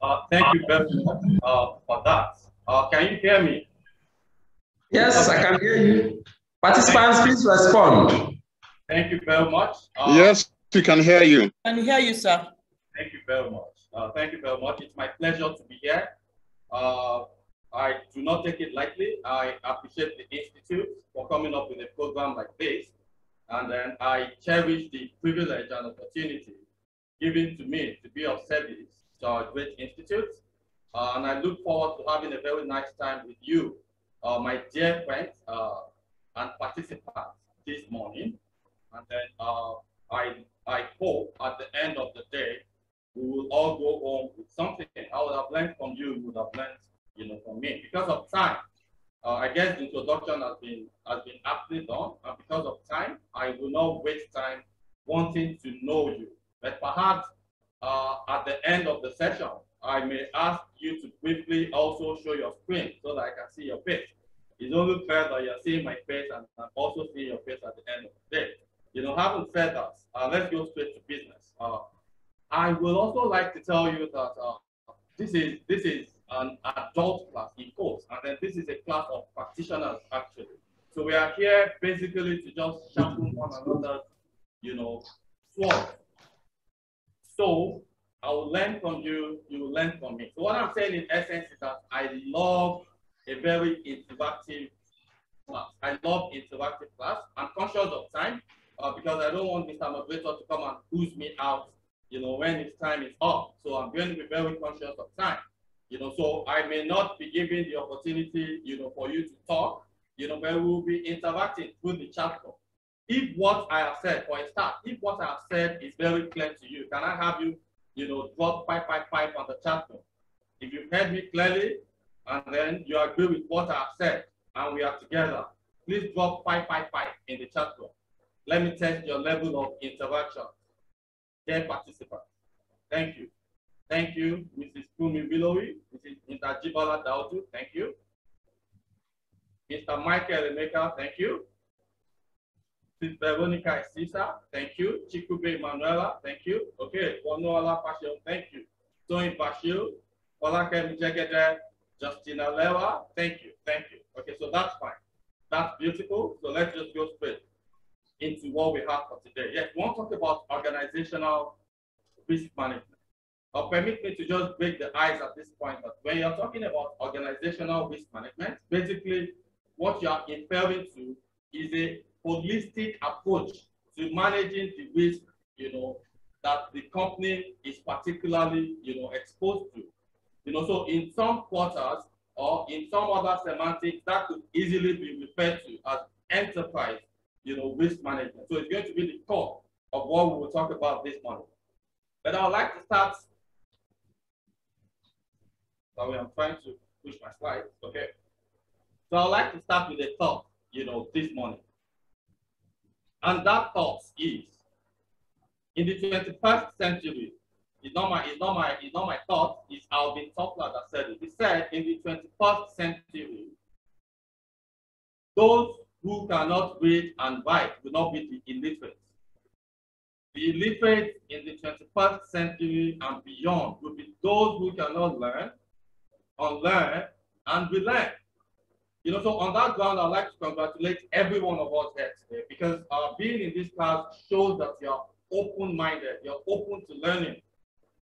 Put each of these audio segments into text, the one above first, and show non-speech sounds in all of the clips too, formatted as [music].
Uh, thank you very much uh, for that. Uh, can you hear me? Yes, I can hear you. Participants, please respond. Thank you very much. Uh, yes, we can hear you. Can hear you, sir. Thank you very much. Uh, thank you very much. It's my pleasure to be here. Uh, I do not take it lightly. I appreciate the Institute for coming up with a program like this. And then I cherish the privilege and opportunity given to me to be of service our great institute. Uh, and I look forward to having a very nice time with you, uh, my dear friends uh, and participants this morning. And then uh, I, I hope at the end of the day, we will all go home with something. I would have learned from you, you would have learned you know, from me. Because of time, uh, I guess the introduction has been has been aptly done, and because of time, I will not waste time wanting to know you. But perhaps uh, at the end of the session, I may ask you to briefly also show your screen so that I can see your face. It's only fair that you're seeing my face and I'm also seeing your face at the end of the day. You know, having said that, uh, let's go straight to business. Uh, I would also like to tell you that uh, this is this is an adult class in course, and then this is a class of practitioners actually. So we are here basically to just sharpen one another, you know, sword. So I will learn from you, you will learn from me. So what I'm saying in essence is that I love a very interactive class. I love interactive class. I'm conscious of time uh, because I don't want Mr. Moderator to come and push me out, you know, when his time is up. So I'm going to be very conscious of time. You know, so I may not be given the opportunity, you know, for you to talk, you know, but we will be interacting through the chat box. If what I have said, for a start, if what I have said is very clear to you, can I have you, you know, drop 555 on the chat box? If you heard me clearly, and then you agree with what I have said, and we are together, please drop 555 in the chat box. Let me test your level of interaction. Dear participants, thank you. Thank you, Mrs. Kumi Bilowi, Mrs. Mr. Jibala Dautu, thank you. Mr. Michael Emeka, thank you. Veronica Sisa, thank you. Chikube Manuela, thank you. Okay, Wanuala Passion, thank you. Tony Bashil, Olakem Jegede, Justina Lewa, thank you, thank you. Okay, so that's fine. That's beautiful. So let's just go straight into what we have for today. Yes, we want to talk about organizational risk management. Or permit me to just break the ice at this point that when you're talking about organizational risk management, basically what you are inferring to is a holistic approach to managing the risk, you know, that the company is particularly, you know, exposed to. You know, so in some quarters or in some other semantics, that could easily be referred to as enterprise, you know, risk management. So it's going to be the core of what we will talk about this morning. But I would like to start Sorry, I'm trying to push my slides. Okay. So I'd like to start with a thought, you know, this morning. And that thought is, in the 21st century, it's not my, it's not my, it's not my thought, it's Alvin Toffler that said it. He said, in the 21st century, those who cannot read and write will not be the illiterate. The illiterate in the 21st century and beyond will be those who cannot learn unlearn, and relearn. You know, so on that ground, I'd like to congratulate every one of us here today because uh, being in this class shows that you're open-minded, you're open to learning.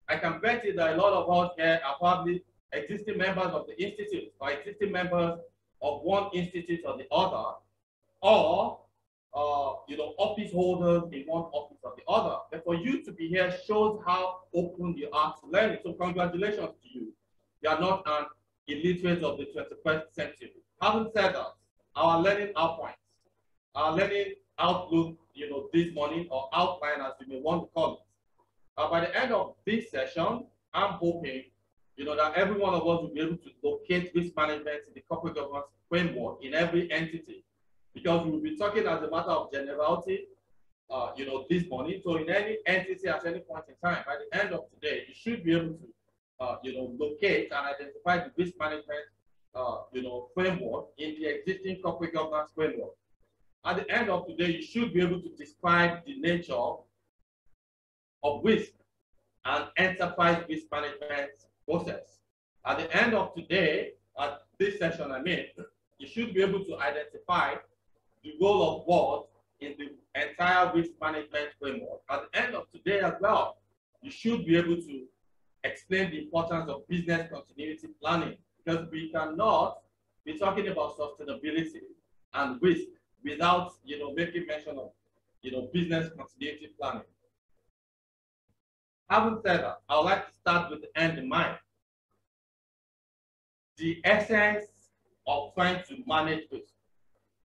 I can bet you that a lot of us here are probably existing members of the institute or existing members of one institute or the other, or uh, you know, office holders in one office or the other. But for you to be here shows how open you are to learning. So congratulations to you. You are not an illiterate of the 21st century. Having said that, our learning outpoints, our learning outlook, you know, this morning or outline as you may want to call it. Uh, by the end of this session, I'm hoping, you know, that every one of us will be able to locate risk management in the corporate governance framework in every entity, because we will be talking as a matter of generality, uh, you know, this morning. So in any entity at any point in time, by the end of today, you should be able to uh, you know, locate and identify the risk management, uh, you know, framework in the existing corporate governance framework. At the end of today, you should be able to describe the nature of risk and enterprise risk management process. At the end of today, at this session I mean, you should be able to identify the role of board in the entire risk management framework. At the end of today as well, you should be able to explain the importance of business continuity planning because we cannot be talking about sustainability and risk without you know making mention of you know business continuity planning. Having said that, I would like to start with the end in mind. The essence of trying to manage risk,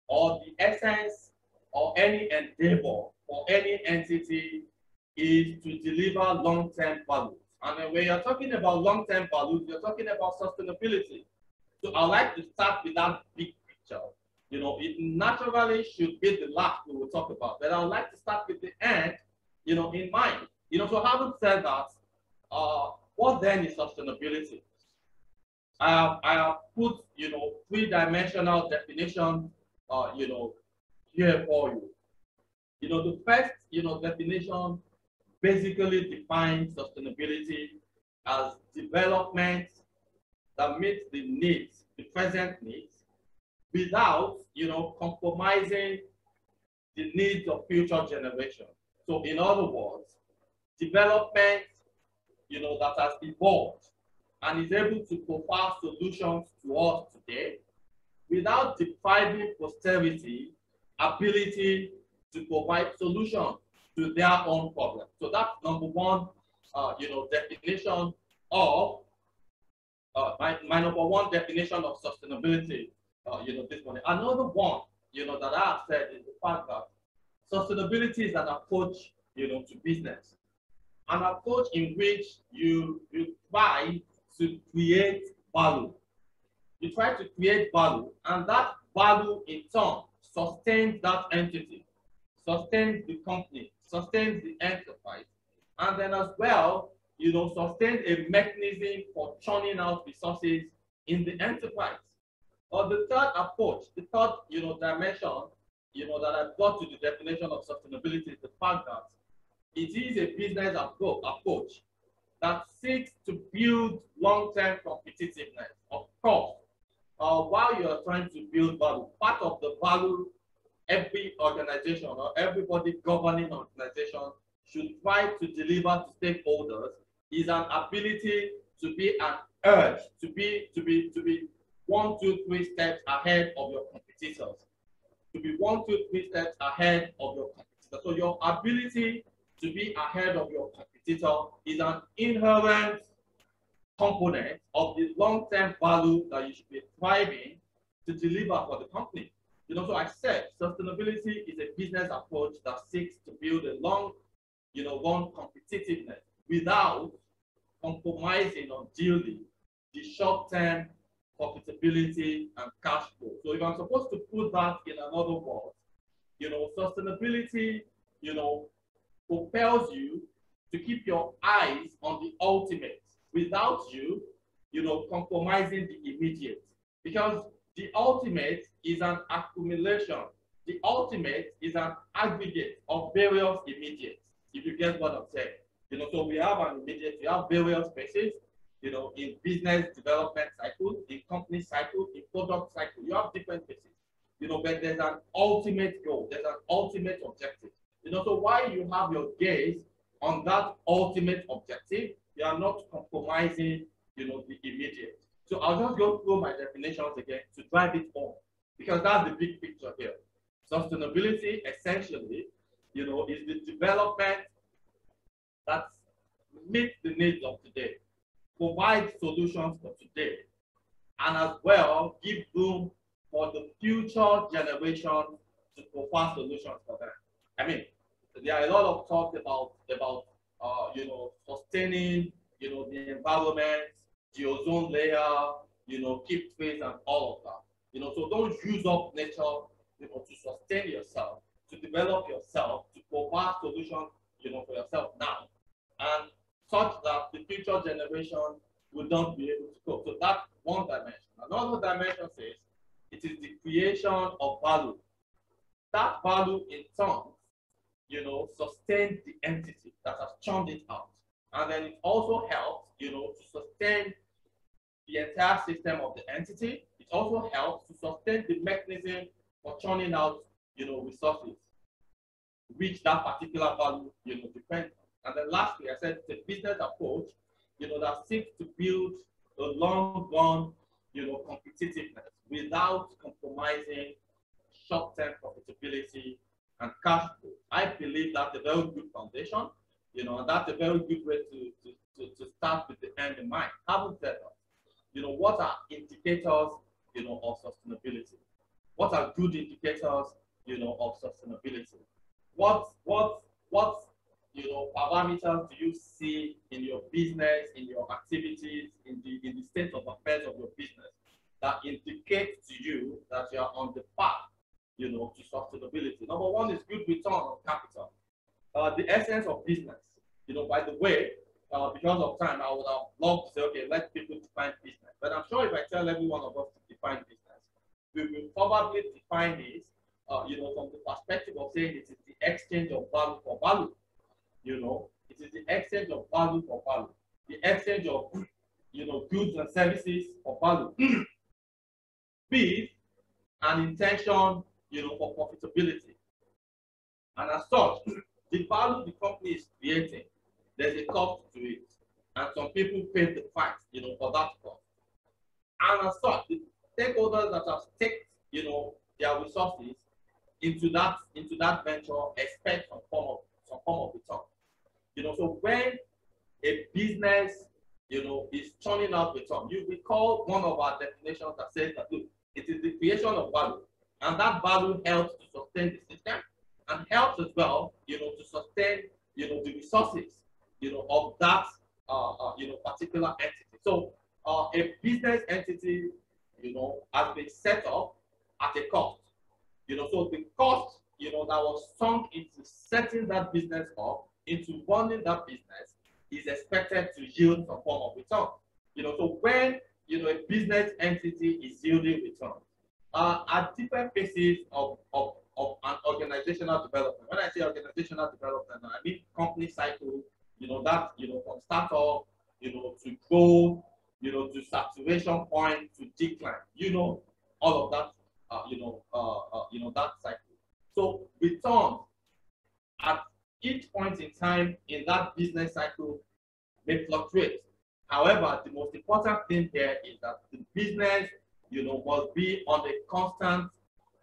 or the essence of any endeavor or any entity is to deliver long-term values. And when you're talking about long-term values, you're talking about sustainability. So I like to start with that big picture. You know, it naturally should be the last we will talk about, but I would like to start with the end, you know, in mind. You know, so having said that, uh, what then is sustainability? I have, I have put, you know, three-dimensional definition, uh, you know, here for you. You know, the first, you know, definition basically defines sustainability as development that meets the needs, the present needs, without, you know, compromising the needs of future generations. So in other words, development, you know, that has evolved and is able to provide solutions to us today without depriving posterity ability to provide solutions to their own problem. So that's number one, uh, you know, definition of uh, my, my number one definition of sustainability, uh, you know, this morning. Another one, you know, that I have said is the fact that sustainability is an approach, you know, to business. An approach in which you, you try to create value. You try to create value, and that value in turn sustains that entity, sustains the company, sustains the enterprise, and then as well, you know, sustain a mechanism for churning out resources in the enterprise. Or the third approach, the third, you know, dimension, you know, that I brought to the definition of sustainability is the fact that it is a business approach that seeks to build long-term competitiveness. Of course, uh, while you are trying to build value, part of the value every organization or everybody governing organization should try to deliver to stakeholders is an ability to be an urge, to be, to be, to be one, two, three steps ahead of your competitors. To be one, two, three steps ahead of your competitors. So your ability to be ahead of your competitor is an inherent component of the long-term value that you should be striving to deliver for the company. You know, so I said sustainability is a business approach that seeks to build a long, you know, long competitiveness without compromising unduly the short-term profitability and cash flow. So if I'm supposed to put that in another word, you know, sustainability, you know, propels you to keep your eyes on the ultimate without you, you know, compromising the immediate. Because the ultimate is an accumulation. The ultimate is an aggregate of various immediates, if you get what I'm saying. You know, so we have an immediate, we have various phases, you know, in business development cycle, in company cycle, in product cycle, you have different phases. You know, but there's an ultimate goal, there's an ultimate objective. You know, so while you have your gaze on that ultimate objective, you are not compromising, you know, the immediate. So I'll just go through my definitions again to drive it home, because that's the big picture here. Sustainability, essentially, you know, is the development that meets the needs of today, provide solutions for today, and as well give room for the future generation to provide solutions for them. I mean, there are a lot of talk about about uh, you know sustaining you know the environment, the ozone layer, you know, keep trees and all of that. You know, so don't use up nature, you know, to sustain yourself, to develop yourself, to provide solutions, you know, for yourself now, and such that the future generation will not be able to cope. So that's one dimension. Another dimension says it is the creation of value. That value in turn, you know, sustains the entity that has churned it out. And then it also helps, you know, to sustain the entire system of the entity. It also helps to sustain the mechanism for churning out, you know, resources, which that particular value, you know, depends on. And then lastly, I said the business approach, you know, that seeks to build a long run, you know, competitiveness without compromising short-term profitability and cash flow. I believe that's a very good foundation, you know, and that's a very good way to, to, to, to start with the end in mind. Having said that, you know, what are indicators, you know, of sustainability? What are good indicators, you know, of sustainability? What, what, what, you know, parameters do you see in your business, in your activities, in the, in the state of affairs of your business that indicate to you that you are on the path, you know, to sustainability? Number one is good return on capital. Uh, the essence of business. You know, by the way, uh, because of time, I would have loved to say, okay, let people define business. But I'm sure if I tell every one of us to define business, we will probably define it, uh, you know, from the perspective of saying it is the exchange of value for value. You know, it is the exchange of value for value, the exchange of, you know, goods and services for value. [clears throat] With an intention, you know, for profitability. And as such, [clears throat] the value the company is creating, there's a cost to it. And some people pay the price, you know, for that cost. And as such, the stakeholders that have staked, you know, their resources into that into that venture expect some form of some form of return. You know, so when a business, you know, is churning out return, you recall one of our definitions that says that look, it is the creation of value, and that value helps to sustain the system and helps as well, you know, to sustain, you know, the resources, you know, of that, uh, uh you know, particular entity. So uh, a business entity, you know, has been set up at a cost. You know, so the cost, you know, that was sunk into setting that business up, into running that business, is expected to yield some form of return. You know, so when you know a business entity is yielding return, uh, at different phases of, of, of an organizational development. When I say organizational development, I mean company cycle, you know, that, you know, from startup, you know, to grow, you know, to saturation point, to decline, you know, all of that, uh, you know, uh, uh, you know, that cycle. So return at each point in time in that business cycle may fluctuate. However, the most important thing here is that the business, you know, must be on the constant,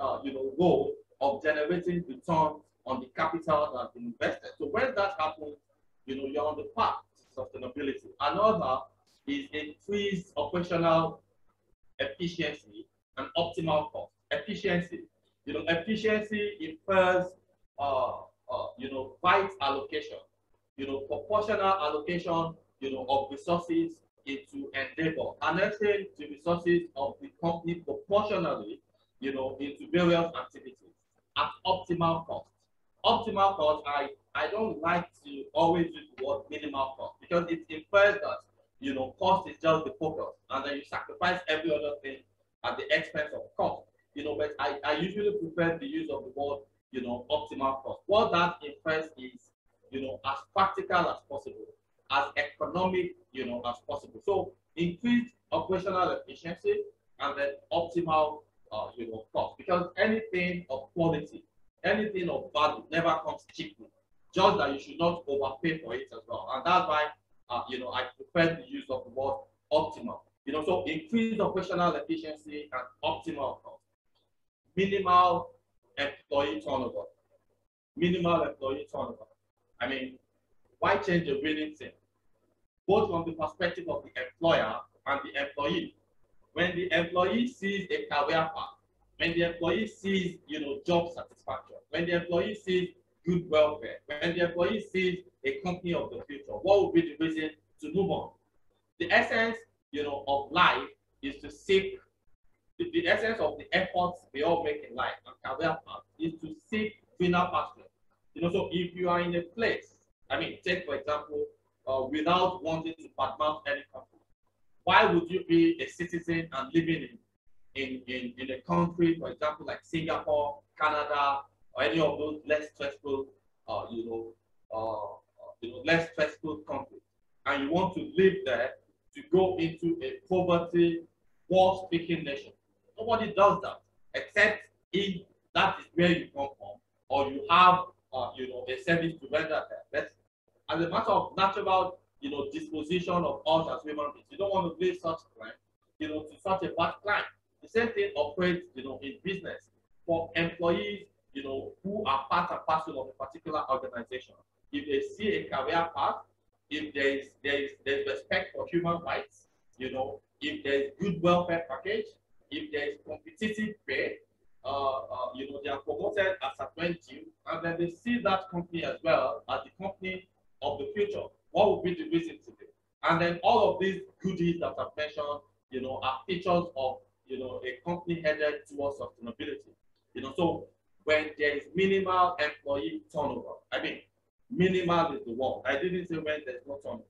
uh, you know, goal of generating returns on the capital that has been invested. So when that happens, you know, you're on the path to sustainability. Another is increased operational efficiency and optimal cost. Efficiency, you know, efficiency infers, uh, uh, you know, right allocation, you know, proportional allocation, you know, of resources into endeavor, harnessing the resources of the company proportionally, you know, into various activities at optimal cost. Optimal cost, I, I don't like to always use the word minimal cost because it infers that you know, cost is just the focus, and then you sacrifice every other thing at the expense of cost. You know, but I, I usually prefer the use of the word, you know, optimal cost. What that infers is, you know, as practical as possible, as economic, you know, as possible. So increase operational efficiency and then optimal, uh, you know, cost. Because anything of quality, anything of value never comes cheaply. Just that you should not overpay for it as well. And that's why uh, you know, I prefer the use of the word optimal. You know, so increased operational efficiency and optimal cost. Minimal employee turnover. Minimal employee turnover. I mean, why change a winning team? Both from the perspective of the employer and the employee. When the employee sees a career path, when the employee sees, you know, job satisfaction, when the employee sees good welfare, when the employee sees a company of the future, what would be the reason to move on? The essence, you know, of life is to seek the, the essence of the efforts we all make in life and career path is to seek greener pastures. You know, so if you are in a place, I mean, take for example, uh, without wanting to badmouth any country, why would you be a citizen and living in, in, in, in a country, for example, like Singapore, Canada, or any of those less stressful, uh, you know, uh, you know, less stressful countries. and you want to live there to go into a poverty, war-speaking nation. Nobody does that, except if that is where you come from, or you have, uh, you know, a service to render there. But as a matter of natural, you know, disposition of us as human beings, you don't want to live such crime, you know, to such a bad crime. The same thing operates, you know, in business for employees, you know, who are part and parcel of a particular organization. If they see a career path, if there is there is there's respect for human rights, you know, if there is good welfare package, if there is competitive pay, uh, uh, you know, they are promoted as a 20, and then they see that company as well as the company of the future. What would be the reason to do? And then all of these goodies that I've mentioned, you know, are features of, you know, a company headed towards sustainability. You know, so when there is minimal employee turnover, I mean, minimal is the word. I didn't say when there's no turnover.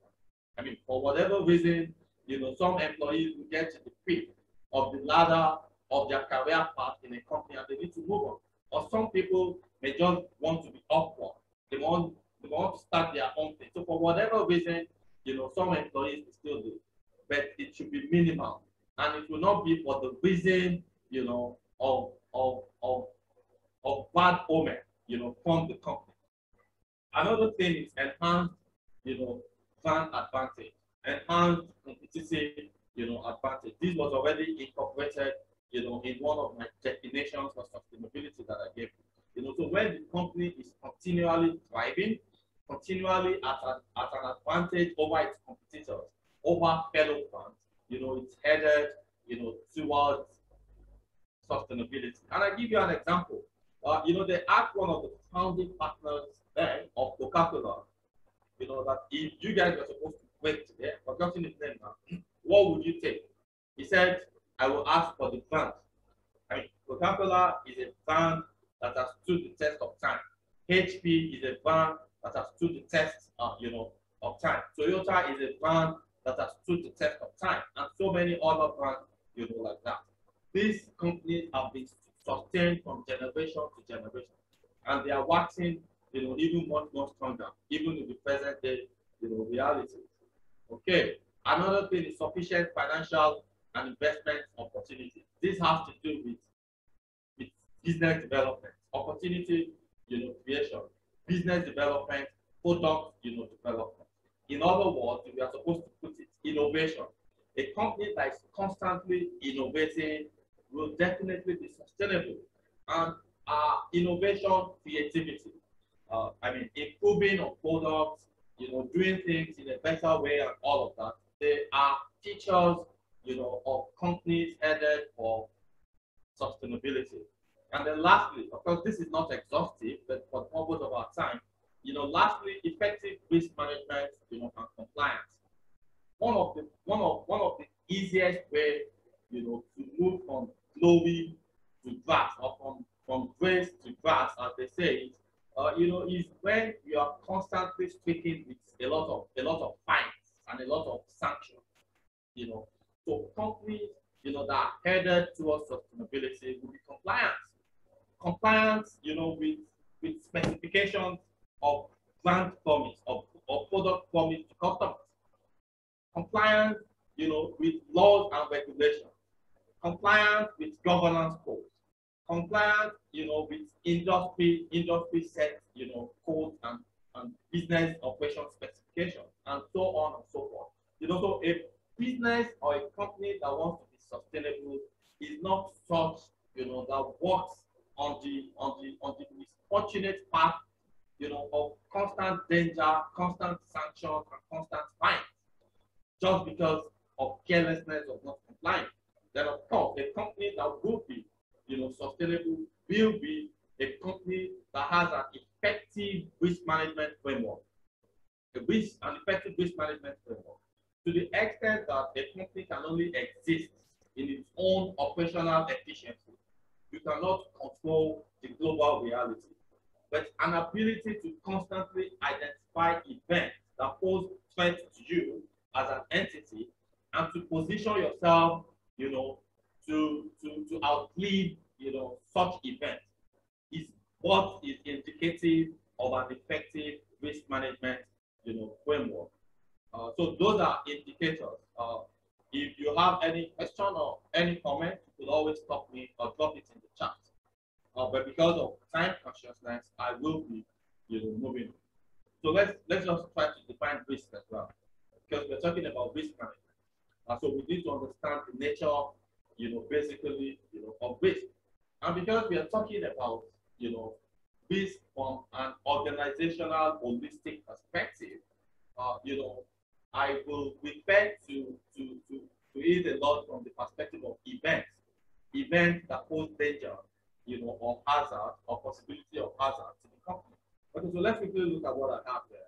I mean, for whatever reason, you know, some employees will get to the peak of the ladder of their career path in a company and they need to move on. Or some people may just want to be upward. They want, they want to start their own thing. So for whatever reason, you know, some employees still do. But it should be minimal. And it will not be for the reason, you know, of of of of bad omen, you know, from the company. Another thing is enhanced, you know, brand advantage, enhanced competitive, you know, advantage. This was already incorporated, you know, in one of my definitions for sustainability that I gave. You know, so when the company is continually thriving, continually at an, at an advantage over its competitors, over fellow firms, you know, it's headed, you know, towards sustainability. And I give you an example. Uh, you know, they asked one of the founding partners then of Coca-Cola, you know, that if you guys were supposed to wait today, forgotten his name now, [clears throat] what would you take? He said, I will ask for the brand. I mean, Coca-Cola is a brand that has stood the test of time. HP is a brand that has stood the test, uh, you know, of time. Toyota is a brand that has stood the test of time, and so many other brands, you know, like that. These companies have been sustained from generation to generation, and they are waxing, you know, even much more stronger, even in the present day, you know, reality. Okay. Another thing is sufficient financial and investment opportunity. This has to do with, with business development, opportunity, you know, creation, business development, product, you know, development. In other words, we are supposed to put it innovation. A company that is constantly innovating will definitely be sustainable. And uh, innovation, creativity. Uh, I mean, improving on products, you know, doing things in a better way and all of that. They are features, you know, of companies headed for sustainability. And then lastly, of course, this is not exhaustive, but for the purpose of our time, you know, lastly, effective risk management, you know, and compliance. One of the one of one of the easiest way, you know, to move from glory to grass or from, from grace to grass, as they say, uh, you know, is when you are constantly speaking with a lot of a lot of fines and a lot of sanctions. You know, so companies, you know, that are headed towards sustainability will be compliant. Compliance, you know, with with specifications of brand promise, of, of product promise to customers. Compliance, you know, with laws and regulations compliance with governance codes, compliance, you know, with industry, industry set, you know, codes and, and business operation specifications, and so on and so forth. You know, so a business or a company that wants to be sustainable is not such, you know, that works on the on the on the misfortunate path, you know, of constant danger, constant sanctions, and constant fines, just because of carelessness of not complying then of course a company that will be, you know, sustainable will be a company that has an effective risk management framework. A risk, an effective risk management framework. To the extent that a company can only exist in its own operational efficiency, you cannot control the global reality. But an ability to constantly identify events that pose threat to you as an entity and to position yourself you know, to, to, to outlive, you know, such events is what is indicative of an effective risk management, you know, framework. Uh, so those are indicators. Uh, if you have any question or any comment, you could always stop me or drop it in the chat. Uh, but because of time consciousness, I will be, you know, moving. So let's let's just try to define risk as well, because we're talking about risk management. So we need to understand the nature, you know, basically, you know, of risk. And because we are talking about, you know, risk from an organizational holistic perspective, uh, you know, I will refer to, to, to, to it a lot from the perspective of events, events that pose danger, you know, or hazard or possibility of hazard to the company. Okay, so let's quickly look at what I have there.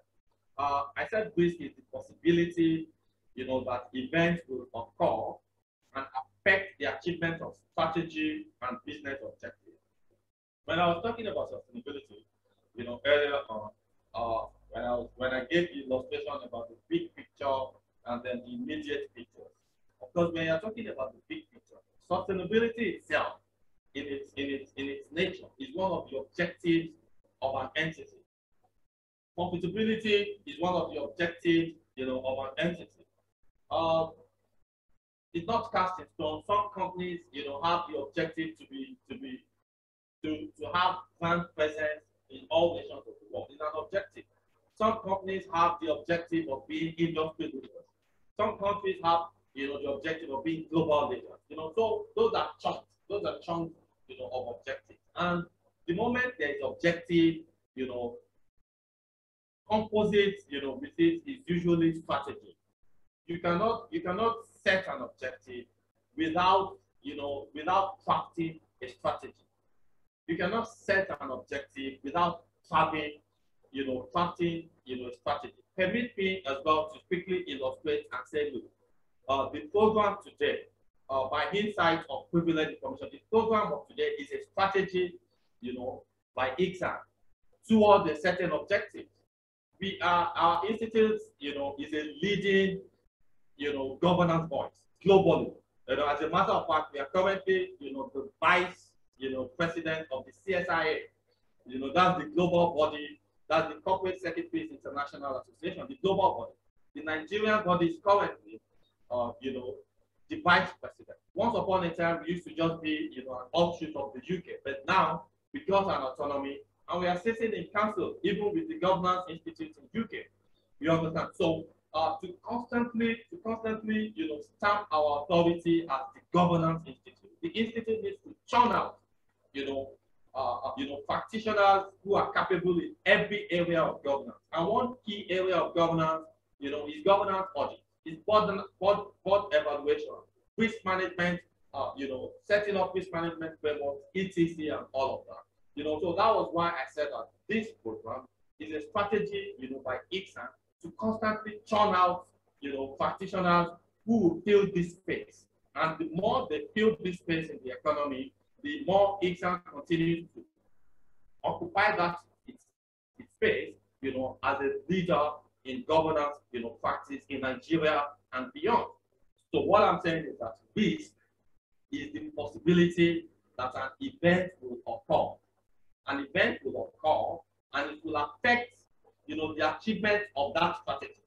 Uh, I said risk is the possibility, you know, that events will occur and affect the achievement of strategy and business objectives. When I was talking about sustainability, you know, earlier on, uh, when I was, when I gave the illustration about the big picture and then the immediate picture. Of course, when you're talking about the big picture, sustainability itself, in its in its in its nature, is one of the objectives of an entity. Profitability is one of the objectives, you know, of an entity. Uh, it's not cast in stone. Some companies, you know, have the objective to be to be to, to have brand presence in all nations of the world. It's an objective. Some companies have the objective of being industry leaders. Some countries have, you know, the objective of being global leaders. You know, so those are chunks. Those are chunks, you know, of objectives. And the moment there is objective, you know, composite, you know, it is usually strategy. You cannot, you cannot set an objective without, you know, without crafting a strategy. You cannot set an objective without having you know, crafting, you know, strategy. Permit me as well to quickly illustrate and say, look, uh, the program today, uh, by insight of privileged information, the program of today is a strategy, you know, by ICSAN toward a certain objective. We are, our institute, you know, is a leading, you know, governance voice globally. You know, as a matter of fact, we are currently, you know, the vice, you know, president of the CSIA. You know, that's the global body that's the Corporate Secretaries International Association, the global body. The Nigerian body is currently, uh, you know, the vice president. Once upon a time, we used to just be, you know, an offshoot of the UK, but now we got an autonomy and we are sitting in council, even with the governance institute in UK. You understand? So uh, to constantly, to constantly, you know, stamp our authority as the governance institute, the institute needs to churn out, you know, uh, you know, practitioners who are capable in every area of governance. And one key area of governance, you know, is governance audit, is board, board, board evaluation, risk management, uh, you know, setting up risk management frameworks, etc., and all of that. You know, so that was why I said that this program is a strategy, you know, by ICSAN to constantly churn out, you know, practitioners who will fill this space. And the more they fill this space in the economy, the more ICSAN continues to occupy that its, its space, you know, as a leader in governance, you know, practice in Nigeria and beyond. So what I'm saying is that this is the possibility that an event will occur. An event will occur and it will affect, you know, the achievement of that strategy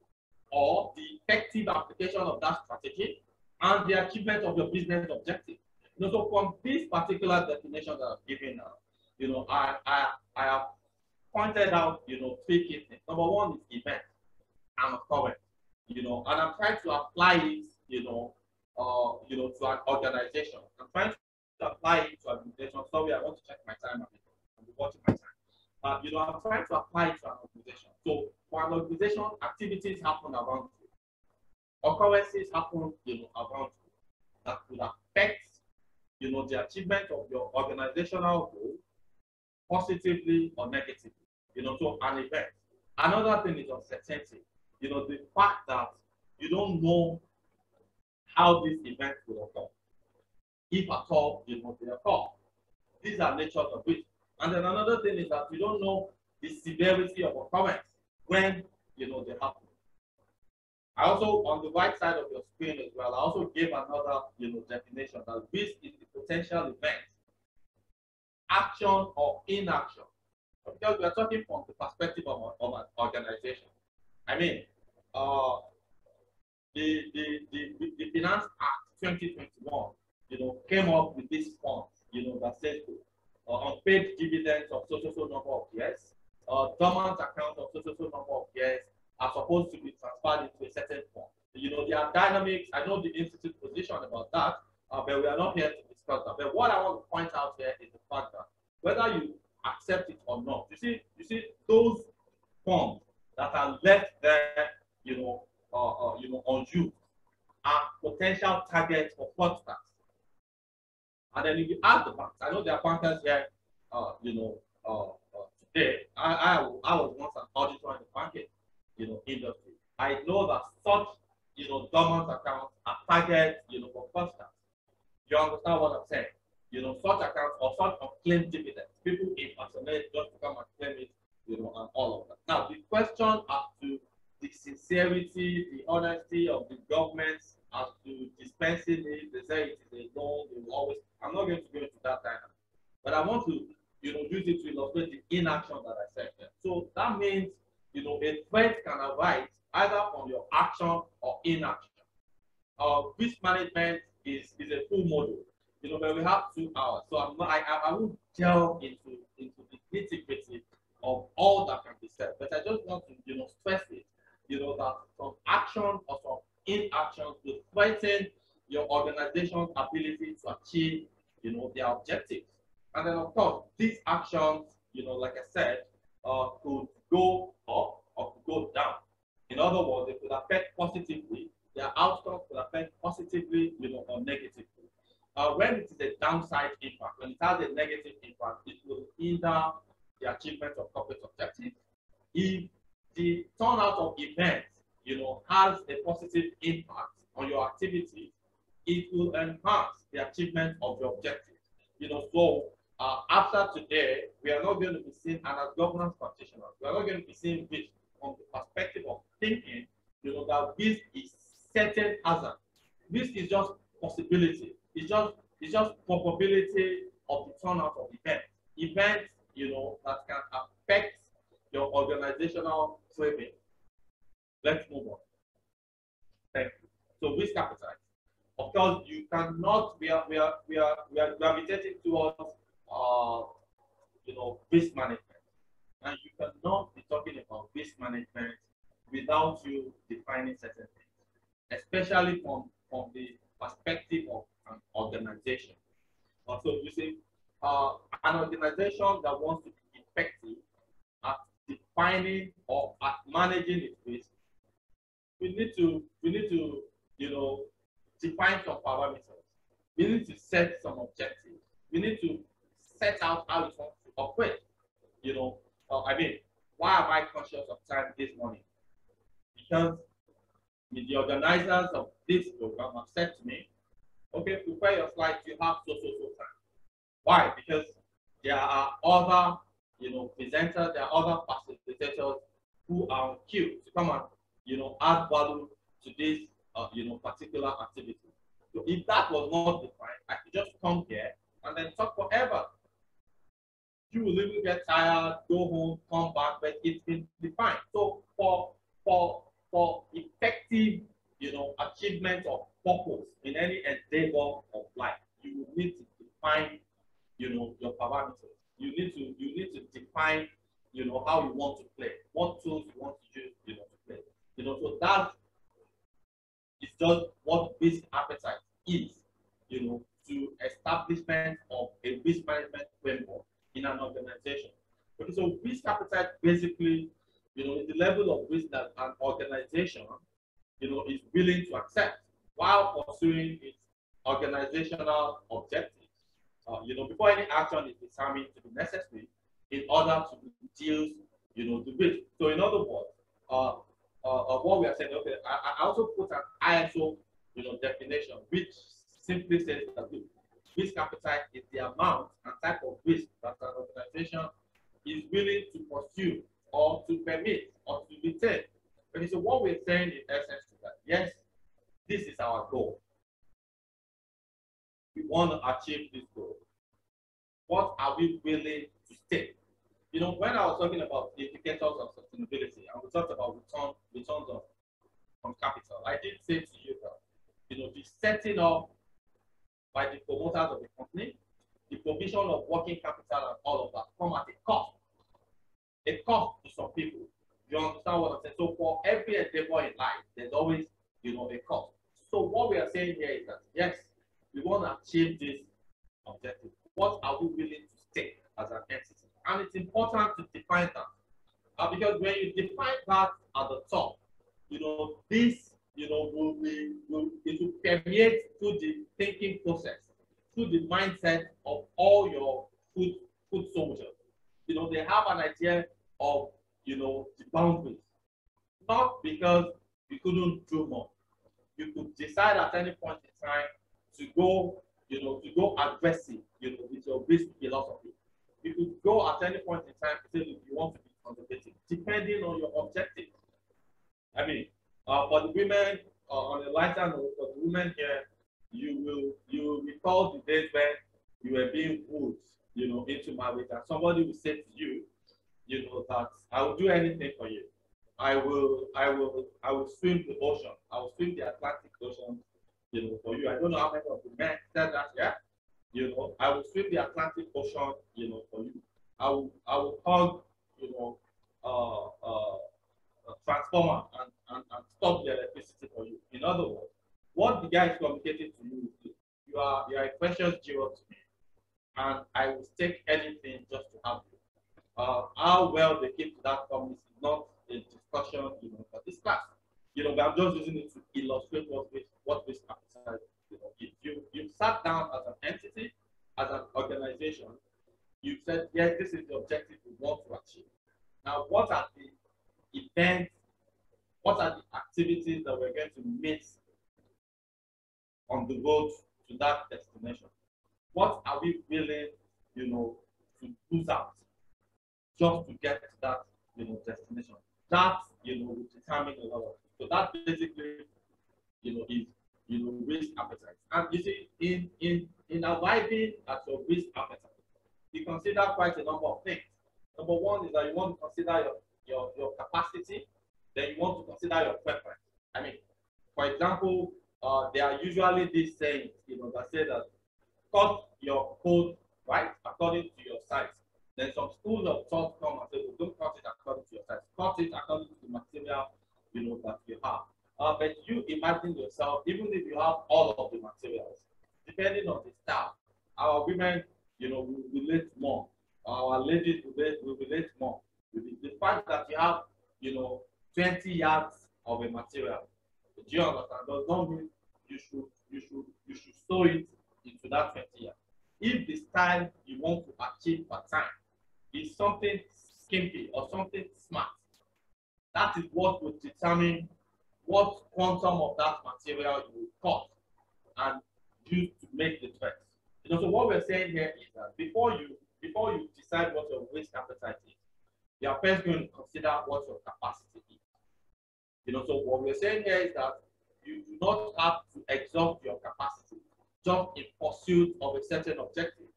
or the effective application of that strategy and the achievement of your business objective. You know, so from this particular definition that I've given you know, I, I, I have pointed out, you know, three key things. Number one is event and occurrence, you know, and I'm trying to apply it, you know, uh, you know, to an organization. I'm trying to apply it to an organization. Sorry, I want to check my time. I'm watching my time. Uh, you know, I'm trying to apply to an organization. So for an organization, activities happen around you. Occurrences happen, you know, around you that could affect you know, the achievement of your organizational goal positively or negatively, you know, so an event. Another thing is uncertainty, you know, the fact that you don't know how this event will occur. If at all, you know, they occur. These are natures of it. And then another thing is that you don't know the severity of occurrence when, you know, they happen. I also, on the right side of your screen as well, I also gave another, you know, definition that this is the potential event, action or inaction. Because we are talking from the perspective of, of an organization. I mean, uh, the, the, the, the Finance Act 2021, you know, came up with this fund, you know, that says uh, unpaid dividends of so so so number of years, uh, dormant accounts of so so so number of years are supposed to be transferred into a certain fund. You know, there are dynamics. I know the institute position about that, uh, but we are not here to discuss that. But what I want to point out here is the fact that whether you accept it or not, you see, you see those funds that are left there, you know, uh, uh, you know, unused are potential targets for fraudsters. And then if you ask the banks, I know there are bankers here, uh, you know, uh, uh, today. I, I, I was once an auditor in the banking, you know, industry. I know that such, you know, dormant accounts are targets, you know, for fraudsters. You understand what I'm saying? You know, such accounts or such unclaimed dividends, people impersonate just to come and claim it, you know, and all of that. Now, the question as to the sincerity, the honesty of the government as to dispensing it, they say it is a loan, they will always, I'm not going to go into that time. But I want to, you know, use it to illustrate the inaction that I said there. So that means, you know, a threat can arise either from your action or inaction. Uh, risk management is, is a full model. You know, but we have two hours. So I'm I, I, I won't delve into, into the nitty gritty of all that can be said. But I just want to, you know, stress it, you know, that some action or some inaction will threaten your organization's ability to achieve, you know, their objectives. And then, of course, these actions, you know, like I said, uh, could go up or could go down. In other words, they could affect positively, their outcomes could affect positively, you know, or negatively. Uh, when it is a downside impact, when it has a negative impact, it will hinder the achievement of corporate objectives. If the turnout of events, you know, has a positive impact on your activity, it will enhance the achievement of your objectives. You know, so uh, after today, we are not going to be seeing, and as governance practitioners, we are not going to be seeing this from the perspective of thinking, you know, that this is certain hazard. This is just possibility. It's just it's just probability of the turnout of events. Events, you know, that can affect your organizational framing. Let's move on. Thank you. So risk appetite. Of course, you cannot, we are, we are, we are, we are gravitating towards, uh, you know, risk management. And you cannot be talking about risk management without you defining certain things, especially from, from the perspective of an organization. Also, you see, uh, an organization that wants to be effective at defining or at managing its risk, we need to we need to you know define some parameters. We need to set some objectives. We need to set out how it wants to operate. You know, uh, I mean, why am I conscious of time this morning? Because the organizers of this program have said to me, okay, prepare your slides, you have so, so, so time. Why? Because there are other, you know, presenters, there are other facilitators who are on queue to come and, you know, add value to this, uh, you know, particular activity. So if that was not defined, I could just come here and then talk forever. You will even get tired, go home, come back, but it's been defined. So for for for effective, you know, achievement of purpose in any endeavor of life, you need to define, you know, your parameters. You need to you need to define, you know, how you want to play, what tools you want to use, you know. You know, so that is just what risk appetite is, you know, to establishment of a risk management framework in an organization. Okay, so risk appetite basically, you know, is the level of risk that an organization, you know, is willing to accept while pursuing its organizational objectives. Uh, you know, before any action is determined to be necessary in order to reduce, you know, the risk. So in other words, uh, uh, uh, what we are saying, okay, I, I also put an ISO, you know, definition, which simply says that risk appetite is the amount and type of risk that an organization is willing to pursue or to permit or to retain. Okay, so what we're saying in essence is that yes, this is our goal. We want to achieve this goal. What are we willing to take? You know, when I was talking about the indicators of sustainability, and we talked about return, returns of from capital. I did say to you that, you know, the setting up by the promoters of the company, the provision of working capital and all of that come at a cost. A cost to some people. You understand what I'm saying? So for every endeavor in life, there's always, you know, a cost. So what we are saying here is that, yes, we want to achieve this objective. What are we willing to take as an entity? And it's important to define that. Uh, because when you define that at the top, you know, this, you know, will be, will, it will permeate through the thinking process, through the mindset of all your food, food soldiers. You know, they have an idea of, you know, the boundaries. Not because you couldn't do more. You could decide at any point in time to go, you know, to go aggressive, you know, with your risk philosophy. You could go at any point in time to say you want to be conservative, depending on your objective. I mean, uh, for the women, uh, on the lighter note, for the women here, you will you will recall the days when you were being wooed, you know, into marriage, and somebody will say to you, you know, that I will do anything for you. I will, I will, I will swim the ocean. I will swim the Atlantic Ocean, you know, for you. I don't know how many of the men said that, yeah. You know, I will swim the Atlantic Ocean, you know, for you. I will, I will hug, you know, uh, uh, a transformer and, and, and stop the electricity for you. In other words, what the guy is communicating to you is you are you are a precious jewel to me, and I will take anything just to have you. Uh, how well they keep to that promise is not a discussion, you know, for this class. You know, but I'm just using it to illustrate what this what this appetite. You you you sat down as an entity, as an organization, you said yes, this is the objective we want to achieve. Now, what are the events? What are the activities that we're going to meet on the road to that destination? What are we willing, you know, to lose out just to get to that, you know, destination? That, you know, will determine a lot of So that basically, you know, is you know, risk appetite. And you see, in in in arriving at your risk appetite, you consider quite a number of things. Number one is that you want to consider your your, your capacity, then you want to consider your preference. I mean, for example, uh, there are usually these sayings, you know, that say that cut your code right according to your size. Then some schools of thought come and say, well, don't cut it according to your size. Cut it according to the material, you know, that you have. Uh, but you imagine yourself, even if you have all of the materials, depending on the style, our women, you know, will relate more. Our ladies will relate, will more. The, the fact that you have, you know, 20 yards of a material, do you understand? Does not mean you should you should you should sew it into that 20 yards. If the style you want to achieve per time is something skimpy or something smart, that is what will determine what quantum of that material you will cut and use to make the thread. You know, so what we're saying here is that before you before you decide what your risk appetite is, you are first going to consider what your capacity is. You know, so what we're saying here is that you do not have to exhaust your capacity just in pursuit of a certain objective.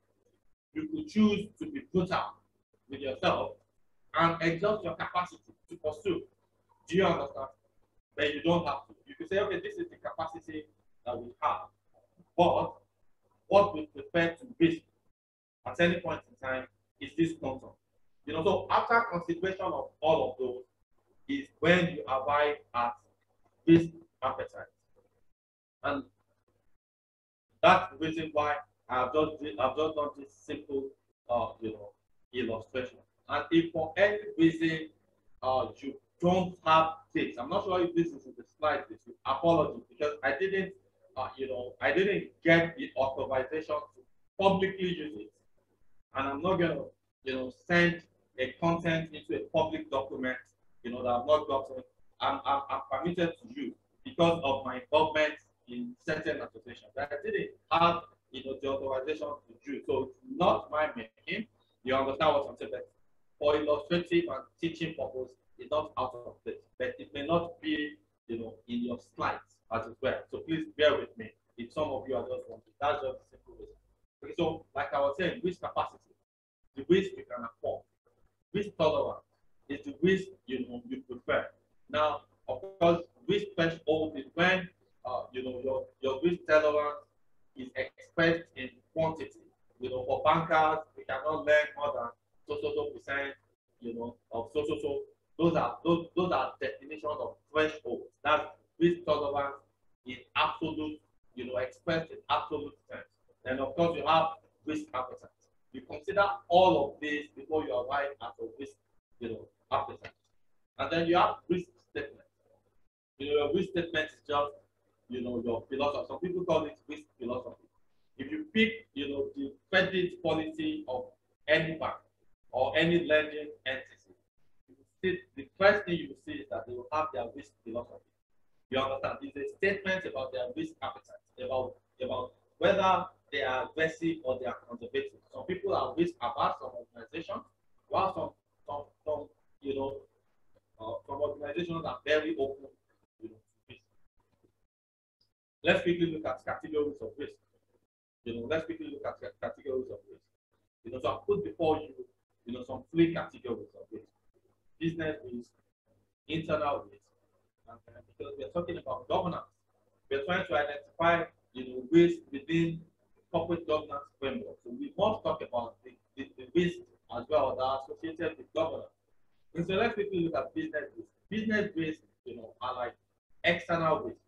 You could choose to be brutal with yourself and exhaust your capacity to pursue. Do you understand? But you don't have to. You can say, okay, this is the capacity that we have. But what we prefer to risk at any point in time is this quantum. You know, so after consideration of all of those is when you arrive at this appetite. And that's the reason why I've just I've just done this simple uh, you know illustration. And if for any reason uh, you don't have this, I'm not sure if this is in the slide this week, apologies because I didn't uh, you know I didn't get the authorization to publicly use it. And I'm not gonna you know send a content into a public document, you know, that I've not gotten, I'm, I'm, I'm permitted to use because of my involvement in certain associations. I didn't have, you know, the authorization to do. So it's not my making. You understand what I'm saying? For illustrative and teaching purpose, it's not out of place. But it may not be, you know, in your slides as well. So please bear with me if some of you are just wondering. That's just a simple reason. Okay, so like I was saying, risk capacity, the risk you can afford risk tolerance is the risk you know you prefer. Now, of course, risk threshold is when uh, you know your your risk tolerance is expressed in quantity. You know, for bankers, we cannot lend more than so so so percent, you know, of so so so. Those are those those are definitions of thresholds. That's risk tolerance in absolute, you know, expressed in absolute terms. And of course, you have risk appetite. You consider all of this before you arrive at a risk, you know, appetite. And then you have risk statement. You know, your risk statement is just, you know, your philosophy. Some people call it risk philosophy. If you pick, you know, the credit policy of any bank or any lending entity, the first thing you will see is that they will have their risk philosophy. You understand? It's a statement about their risk appetite, about, about whether they are aggressive or they are conservative. Some people are risk averse, some organizations, while some, some, some you know, uh, some organizations are very open you know, to risk. Let's quickly look at categories of risk. You know, let's quickly look at categories of risk. You know, so I put before you, you know, some three categories of risk. Business risk, internal risk, uh, because we're talking about governance, we're trying to identify, you know, risk within corporate governance framework. So we must talk about the, the, the risk as well that are associated with governance. And so let's quickly look at business risk. Business risk, you know, are like external risks.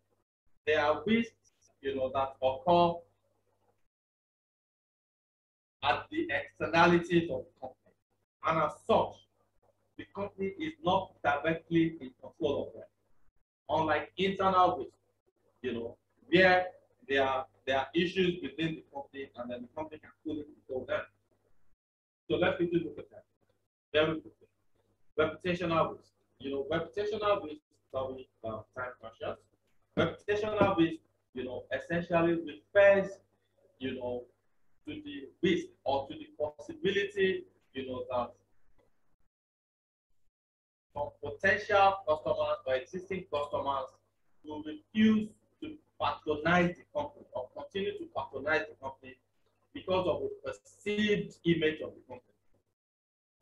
They are risks, you know, that occur at the externalities of the company. And as such, the company is not directly in control of them. Unlike internal risk, you know, where there are there are issues within the company and then the company can fully control them. So let's quickly look at that. Very quickly. Reputational risk. You know, reputational risk, sorry, uh, time conscious. Reputational risk, you know, essentially refers, you know, to the risk or to the possibility, you know, that some potential customers or existing customers will refuse to patronize the company or continue to patronize the company because of the perceived image of the company.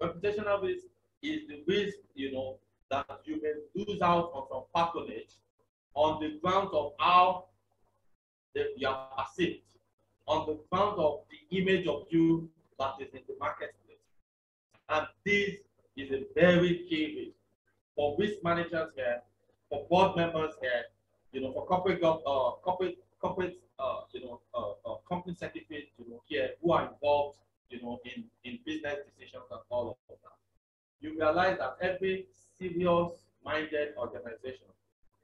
Reputational risk is the risk, you know, that you may lose out on some patronage on the grounds of how you are perceived, on the grounds of the image of you that is in the marketplace. And this is a very key risk for risk managers here, for board members here, you know, for corporate uh, corporate corporate uh, you know uh, uh, company secretaries, you know, here who are involved, you know, in in business decisions and all of that. You realize that every serious-minded organization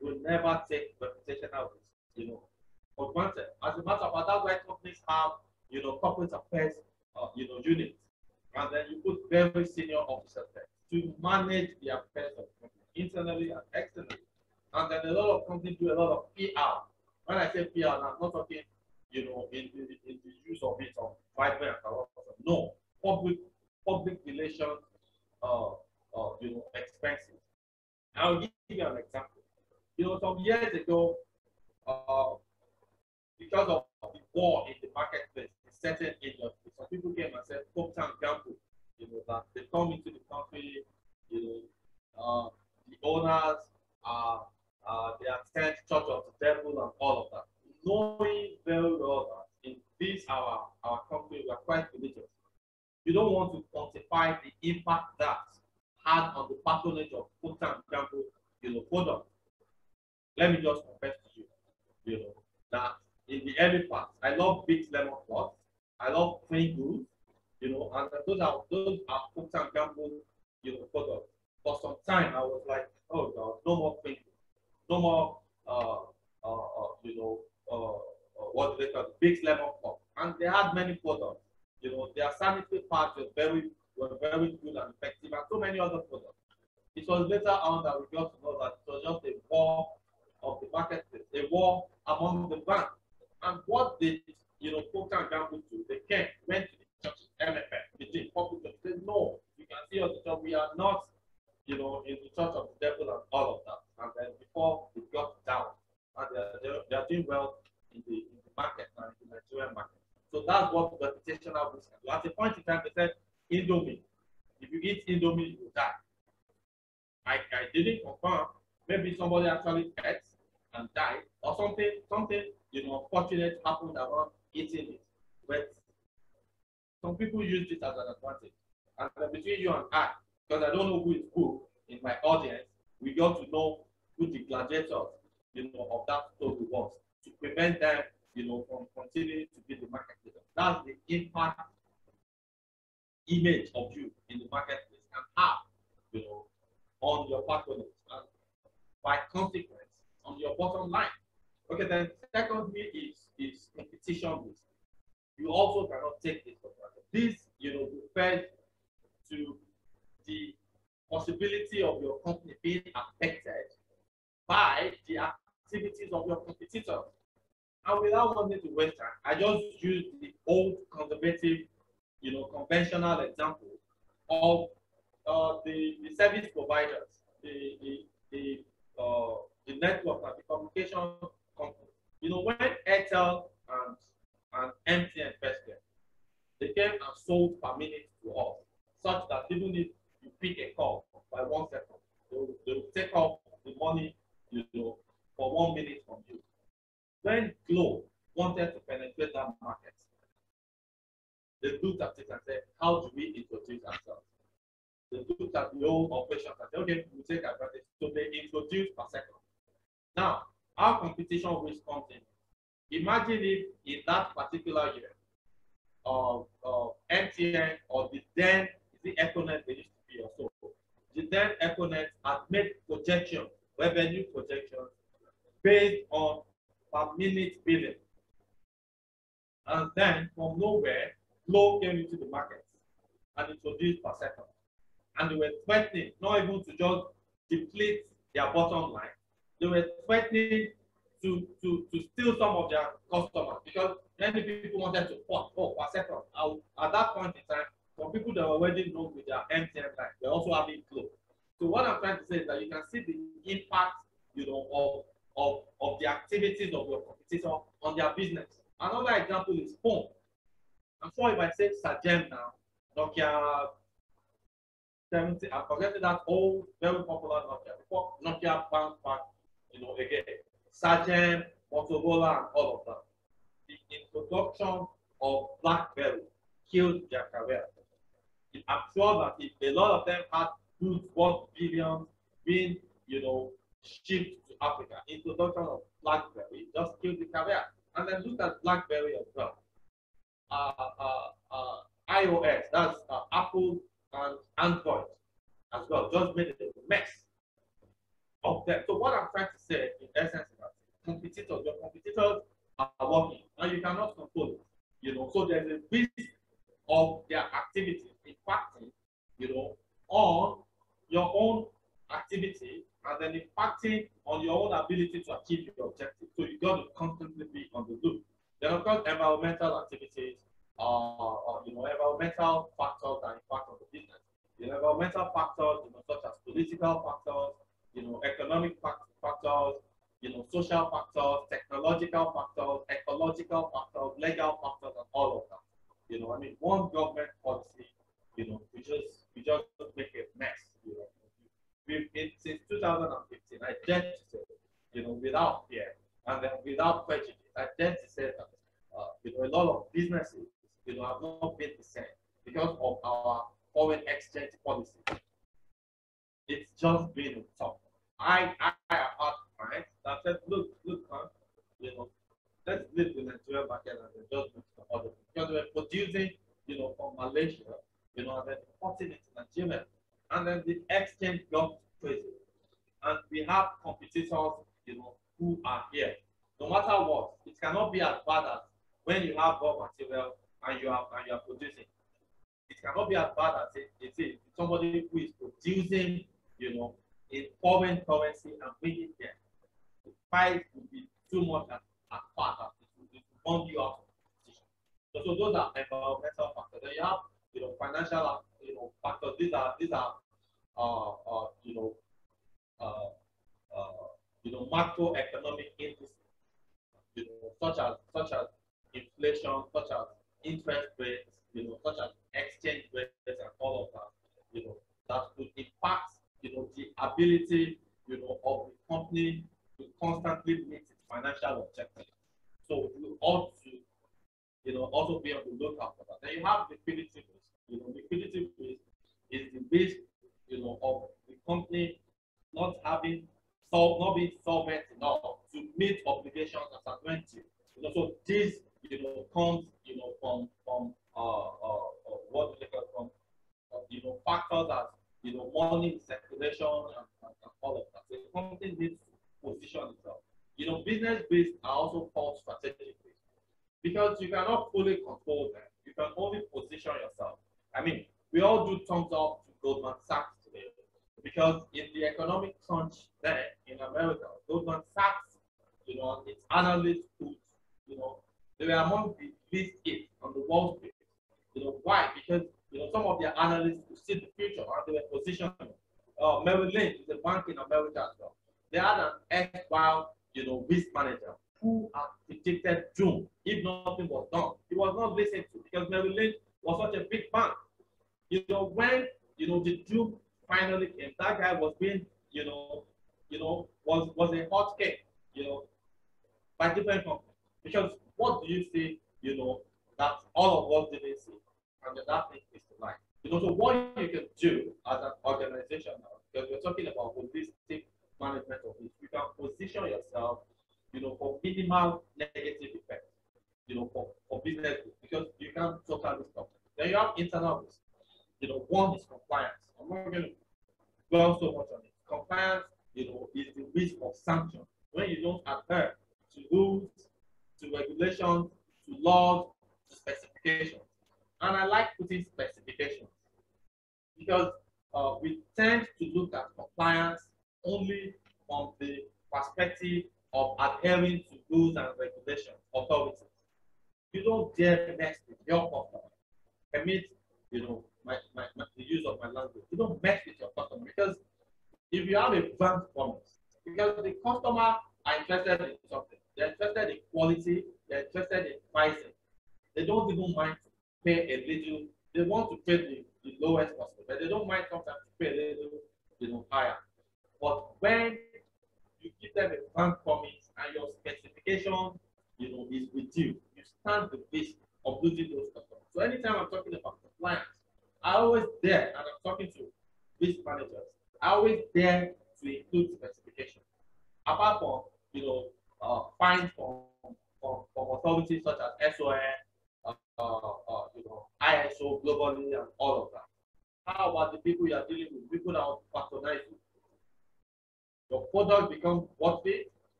will never take reputational risk, you know, for granted. As a matter of fact, that's why companies have, you know, corporate affairs, uh, you know, units, and then you put very senior officers there to manage their affairs of company internally and externally. And then a lot of companies do a lot of PR. When I say PR, I'm not talking, you know, in, in, in the use of it on vibrant No, public public relations, uh, uh, you know, expenses. I'll give you an example. You know, some years ago, uh, because of the war in the marketplace, in certain industries, some people came and said, Procter and Gamble you know, that they come into the country, you know, uh, the owners are, uh, they attend Church of the Devil and all of that. Knowing very well that in this our, our country, we are quite religious. You don't want to quantify the impact that had on the patronage of Procter and Gamble, you know, product. Let me just confess to you, you know, that in the early part, I love big lemon cloth. I love Pringles. You know, and those are those are Procter and Gamble, you know, products. For some time, I was like, oh God, no more thinking, no more, uh, uh, uh, you know, uh, uh, what they call big lemon pop. And they had many products. You know, their sanitary pads were very, were very good and effective, and so many other products. It was later on that we got to know that it was just a war of the marketplace, a war among the banks. And what did you know Procter and Gamble do? They came, went to MFM, between public Say, no, you can see on the top, we are not, you know, in the church of the devil and all of that. And then before it got down, and they're, they're, doing well in the, in the market and in the Nigerian market. So that's what reputational risk can do. At a point in time, they said, Indomie. If you eat Indomie, you die. I, I didn't confirm, maybe somebody actually ate and died, or something, something, you know, unfortunate happened around eating it. But some people use it as an advantage. And between you and I, because I don't know who is who in my audience, we got to know who the gladiators, you know, of that story was to prevent them, you know, from continuing to be the market leader. That's the impact image of you in the marketplace and have, you know, on your patronage and by consequence on your bottom line. Okay, then secondly is, is competition risk. You also cannot take this for granted. This, you know, refers to the possibility of your company being affected by the activities of your competitors. And without wanting to waste time, I just use the old conservative, you know, conventional example of uh, the, the service providers, the, the, the, uh, the network and the communication company. You know, when Airtel and, and MTN first came, they came and sold per minute to us, such that even if you pick a call by one second, they will, they will take off the money, you know, for one minute from you. When Glo wanted to penetrate that market, they looked at it and said, how do we introduce ourselves? They looked at the old operations and said, okay, we'll take advantage. So they introduced per second. Now, our competition risk comes in. Imagine if in that particular year, of uh, MTN or the then, the Econet they used to be or so, the then Econet had made projection, revenue projections based on per minute billing. And then from nowhere, Glo came into the market and introduced per second. And they were threatening not even to just deplete their bottom line, they were threatening to, to, to steal some of their customers because many people wanted to port. Oh, per second. at that point in time, some people that were already known with their MTN line, they also having Glo. So what I'm trying to say is that you can see the impact, you know, of of, of the activities of your competitor on their business. Another example is phone. I'm sure if I say Sagem now, Nokia 70, I'm forgetting that old, very popular Nokia, Nokia bounced back, you know, again. Sagem, Motorola, and all of them. The introduction of BlackBerry killed their career. I'm sure that if a lot of them had good worth billions being, you know, shipped to Africa. Introduction of BlackBerry just killed the career. And then look at BlackBerry as well. Uh, uh, uh, iOS, that's uh, Apple and Android as well, just made a mess of that. So what I'm trying to say in essence competitors, your competitors are working and you cannot control it. You know, so there's a risk of their activities impacting, you know, on your own activity and then impacting on your own ability to achieve your objective. So you got to constantly be on the loop. Then of course, environmental activities, uh, or, you know, environmental factors that impact on the business. Environmental factors, you know, such as political factors, you know, economic factors, you know, social factors, technological factors, ecological factors, legal factors, and all of that. You know, I mean, one government policy, you know, we just we just make a mess. You know, we've been since 2015. I dare to say, you know, without fear and then without prejudice, I dare to say that uh, you know a lot of businesses, you know, have not been the same because of our foreign exchange policy. It's just been tough. I I, have that said, look, look, man, you know, let's leave the Nigerian market and then just move to other because we're producing, you know, from Malaysia, you know, and then importing it to Nigeria and then the exchange got crazy. And we have competitors, you know, who are here. No matter what, it cannot be as bad as when you have raw material and you are and you are producing. It cannot be as bad as it, it is somebody who is producing, you know, in foreign currency and bringing it here. Price would be too much as, as far as it would, it would you out of competition. So, so those are environmental factors. Then you have, you know, financial you know, factors. These are these are uh, uh, you know uh, uh, you know macroeconomic indices, you know, such as such as inflation, such as interest rates, you know, such as exchange rates and all of that, you know, that could impact, you know, the ability, you know, of the company to constantly meet its financial objectives. So you ought to, you know, also be on the lookout for that. Then you have liquidity risk. You know, liquidity risk is the risk, you know, of the company not having sol- not being solvent enough to meet obligations as at 20. You know, so this, you know, comes, you know, from from uh, uh, uh what call from uh, you know factors as you know money circulation and, and, and all of that. So the company needs to. You know, business based are also called strategic based because you cannot fully control them. You can only position yourself. I mean, we all do thumbs up to Goldman Sachs today because in the economic crunch there in America, Goldman Sachs, you know, its analysts put, you know, they were among the least hit on the Wall Street. You know, why? Because, you know, some of their analysts could see the future and they were positioned. Uh, Merrill Lynch is a bank in America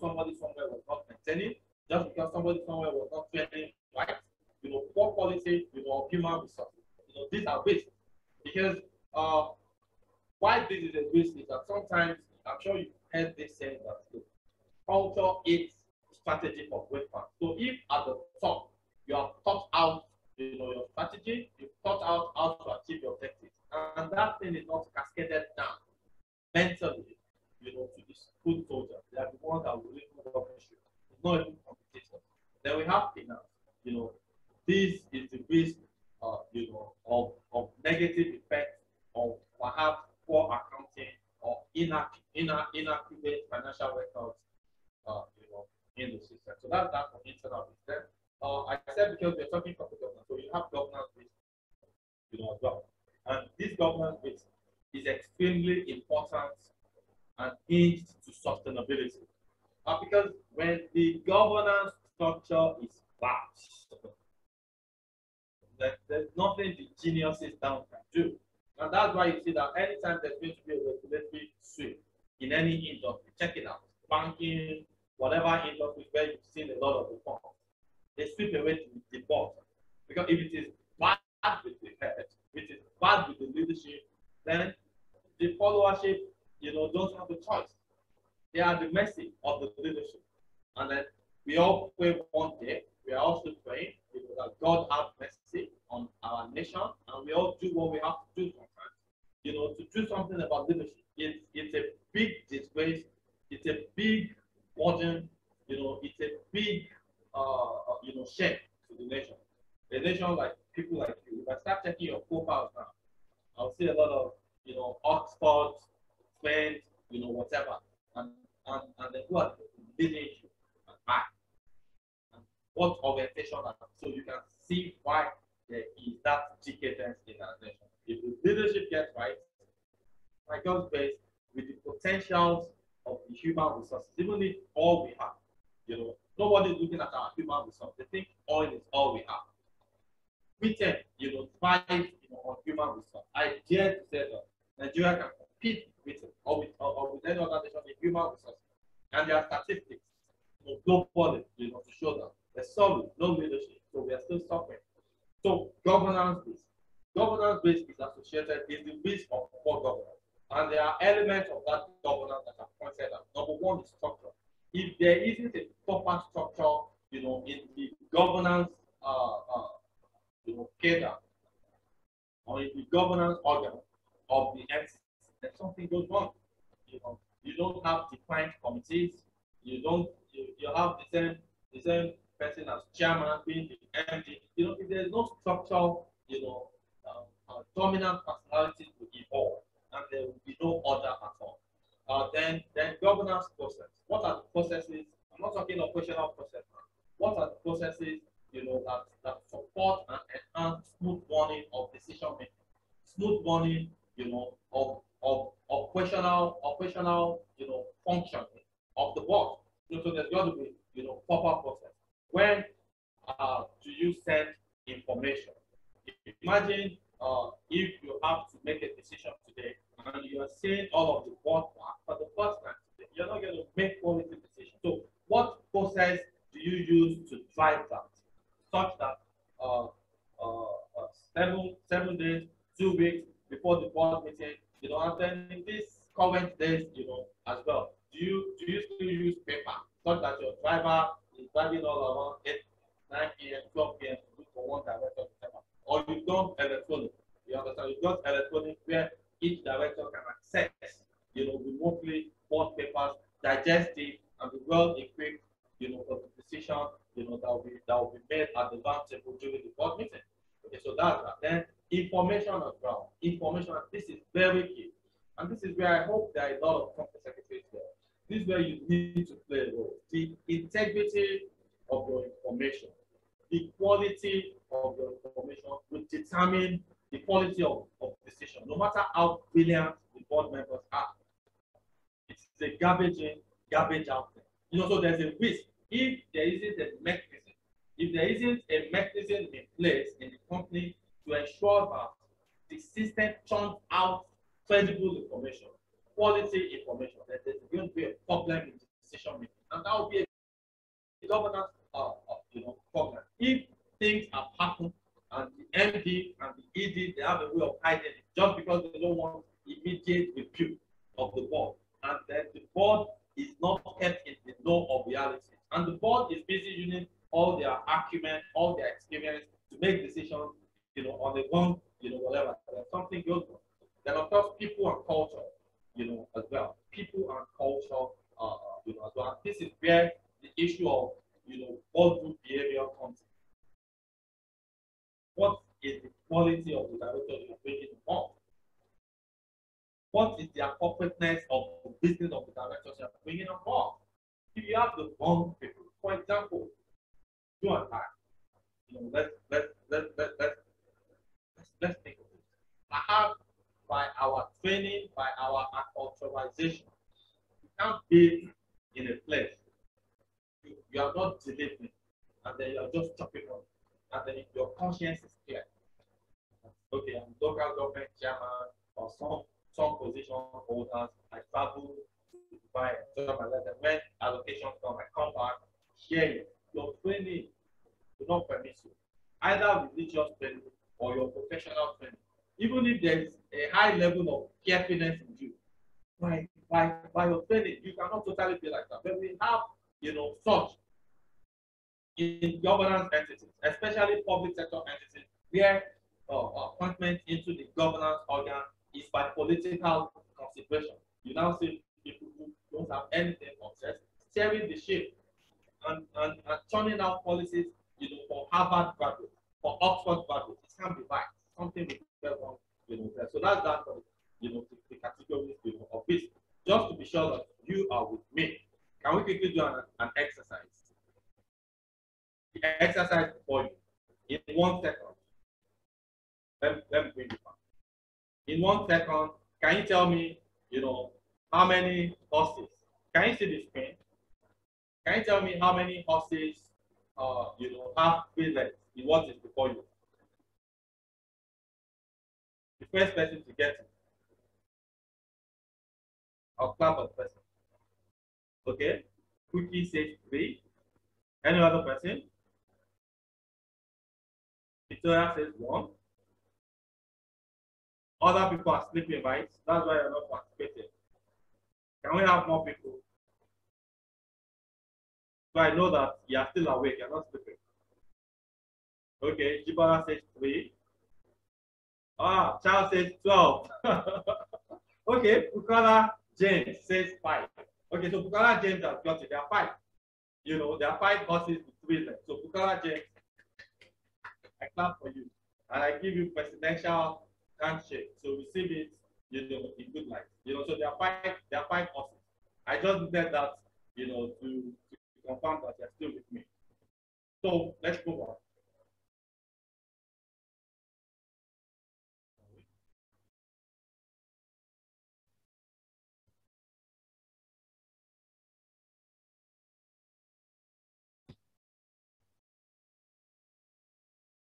somebody somewhere was not maintaining, just because somebody somewhere was not training right, you know, poor quality, you know, human resources. You know, these are risks. Because uh, why this is a risk is that sometimes, I'm sure you've heard this saying that look, culture is strategy for great fun. So if at the top, you have thought out, you know, your strategy, you've thought out how to achieve your objectives, and that thing is not cascaded down mentally, you know, to this good soldier. They are the ones that will even with you. It's not even. Then we have finance, you know, this is the risk, uh, you know, of, of negative effects of perhaps poor accounting or inaccurate, financial records, uh, you know, in the system. So that's that for internal risk. Then, uh, I said because we're talking corporate governance, so you have governance risk, you know, as well. And this governance risk is extremely important hinged to sustainability. Uh, because when the governance structure is bad, there's nothing the geniuses down can do. And that's why you see that anytime there's going to be a regulatory sweep in any industry, check it out. Banking, whatever industry where you've seen a lot of reform, they sweep away the board. Because if it is bad with the head, if it is bad with the leadership, then the followership, you know, don't have a choice. They are the mercy of the leadership. And then we all pray one day. We are also praying that God have mercy on our nation, and we all do what we have to do sometimes. You know, to do something about leadership. It's, it's a big disgrace. It's a big burden. You know, it's a big, uh, you know, shame to the nation. A nation like people like you. If I start checking your profiles now, I'll see a lot of, you know, Oxford, you know, whatever. And, and, and then who are leading you and. And what orientation are so you can see why there is that decadence in our nation. If the leadership gets right, my God's grace, with the potentials of the human resources, even if all we have, you know, nobody's looking at our human resources. They think oil is all we have. We can, you know, thrive you know, on human resources. I dare to say that Nigeria can compete with or with, or, or with any other nation in human resources. And there are statistics, you know, you know, to show that there's sorry, no leadership. So we are still suffering. So governance base. Governance base is associated in the base of poor governance. And there are elements of that governance that are pointed out. Number one is structure. If there isn't a proper structure, you know, in the governance, uh, uh, you know, cadre, or in the governance organ of the entity, then something goes wrong. You know, you don't have defined committees. You don't. You, you have the same the same person as chairman being the MD. You know, if there's no structural, you know, uh, dominant personalities will evolve, and there will be no order at all. Uh, then, then governance process. What are the processes? I'm not talking operational process. What are the processes, you know, that, that support and enhance smooth running of decision making, smooth running, you know, of of operational operational, you know, function of the board. You know, so there's got to be, you know, proper process. When uh, do you send information? Imagine uh, if you have to make a decision today and you are seeing all of the board work for the first time today, you're not going to make quality decisions. So what process do you use to drive that such that uh, uh, uh, seven, seven days, two weeks before the board meeting, you know, and then in these current days, you know, as well, do you do you still use paper such that your driver is driving all around 8, 9 p.m., 12 p.m. to look for one paper? Or you don't electronic. You understand? You got electronic where each director can access, you know, remotely board papers, digest it, and be well equipped, you know, for the decision, you know, that will be that will be made at the round table during the board meeting. Okay, so that's that. Then information as well. Information, this is very key. And this is where I hope there are a lot of company secretaries there. This is where you need to play a role. The integrity of your information, the quality of your information will determine the quality of, of decision. No matter how brilliant the board members are, it's a garbage in, garbage out there. You know, so there's a risk if there isn't a mechanism, if there isn't a mechanism in place in the company to ensure that the system churns out credible information, quality information, that there's going to be a problem in decision making. And that will be a governance uh, uh, you know, problem. If things have happened and the MD and the ED, they have a way of hiding it just because they don't want immediate review of the board. And then the board is not kept in the know of reality. And the board is busy using all their acumen, all their experience to make decisions, you know, on the one, you know, whatever. Then something goes wrong. Then of course, people and culture, you know, as well. People and culture, uh, you know, as well. This is where the issue of, you know, boardroom behavior comes in. What is the quality of the director you're bringing on? What is the appropriateness of the business of the directors you're bringing on? If you have the wrong people, for example, you and I, you know, let's let's let's let's let's let's, this. I have by our training, by our acculturization, you can't be in a place you, you are not delivering, and then you are just chopping on. and then your conscience is clear. Okay, I'm local government chairman or some some position holders. I travel to Dubai and so on. When allocations come, I come back, share it. Your training do not permit you. Either religious training or your professional training. Even if there is a high level of carefulness in you, by, by, by your training, you cannot totally be like that. But we have, you know, such in governance entities, especially public sector entities, where uh, appointment into the governance organ is by political consideration. You now see people who don't have anything of sense steering the ship and, and, and turning out policies, you know, for Harvard graduates, for Oxford graduates. It can be right. Something we get wrong, you know. So that's that, you know, the, the categories you know, of this. Just to be sure that you are with me. Can we quickly do an, an exercise? The exercise for you in one second. Let, let me bring it back. In one second, can you tell me, you know, how many horses? Can you see the screen? Can you tell me how many horses, uh, you know, have three legs in what is before you? The first person to get it. I'll clap for the person. Okay. Cookie says three. Any other person? Victoria says one. Other people are sleeping, right? That's why you're not participating. Can we have more people? So I know that you are still awake, you're not sleeping. Okay, Jibara says three. Ah, Charles says 12. [laughs] okay, Bukola James says five. Okay, so Bukola James has got it. There are five. You know, there are five horses with three legs. So Bukola James, I clap for you. And I give you presidential handshake. So receive it, you know, in good light. You know, so there are five, there are five horses. I just did that, you know, to, to confirm that they're still with me. So let's move on.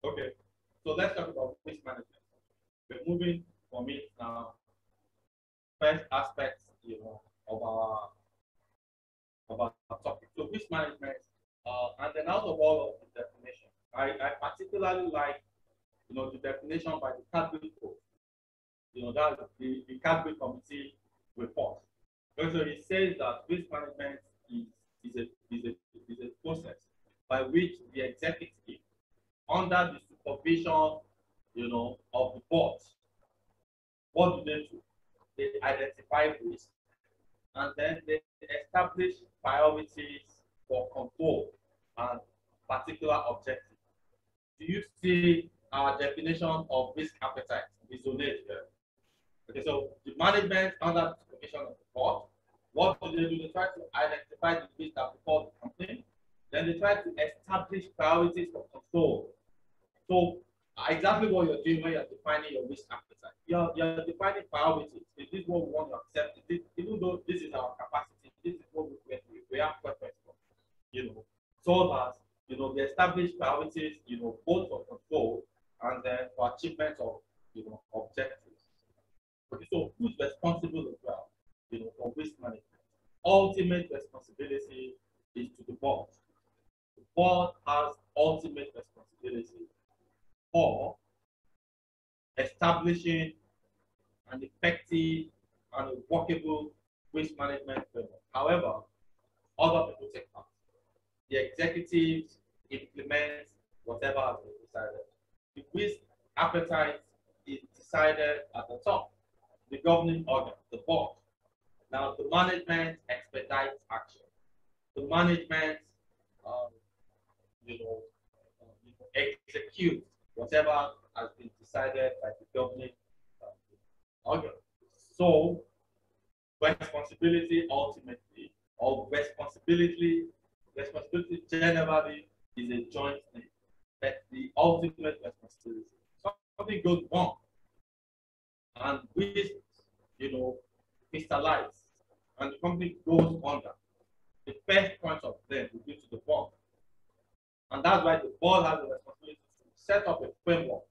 Okay, so let's talk about risk management. We're moving from it now. First aspect, you know, of our of our topic. So risk management, uh, and then out of all of the definition, I, I particularly like, you know, the definition by the Cadbury Code. You know, that the, the Cadbury Committee report. And so it says that risk management is, is, a, is, a, is a process by which the executive under the supervision, you know, of the board. What do they do? They identify risk and then they establish priorities for control and particular objectives. Do you see our definition of risk appetite resonate here? Okay, so the management under the supervision of the board, what do they do? They try to identify the risk that before the company, then they try to establish priorities for control so uh, exactly what you're doing when you're defining your risk appetite. You're, you're defining priorities. Is this what we want to accept? Is this, even though this is our capacity, this is what we, we, we have preference for. You know, so that you know the established priorities, you know, both for control and then for achievement of you know objectives. Okay, so who's responsible as well? You know, for risk management. Ultimate responsibility is to the board. The board has ultimate responsibility or establishing an effective and a workable waste management framework. However, other people take part. The executives implement whatever has been decided. The risk appetite is decided at the top, the governing organ, the board. Now, the management expedites action. The management, um, you know, know executes whatever has been decided by the governing uh, organ. So, responsibility ultimately, or responsibility, responsibility generally is a joint thing. But the ultimate responsibility. Something goes wrong, and we, you know, crystallize, and the company goes under. The first point of blame will be to the board. And that's why the board has the responsibility set up a framework,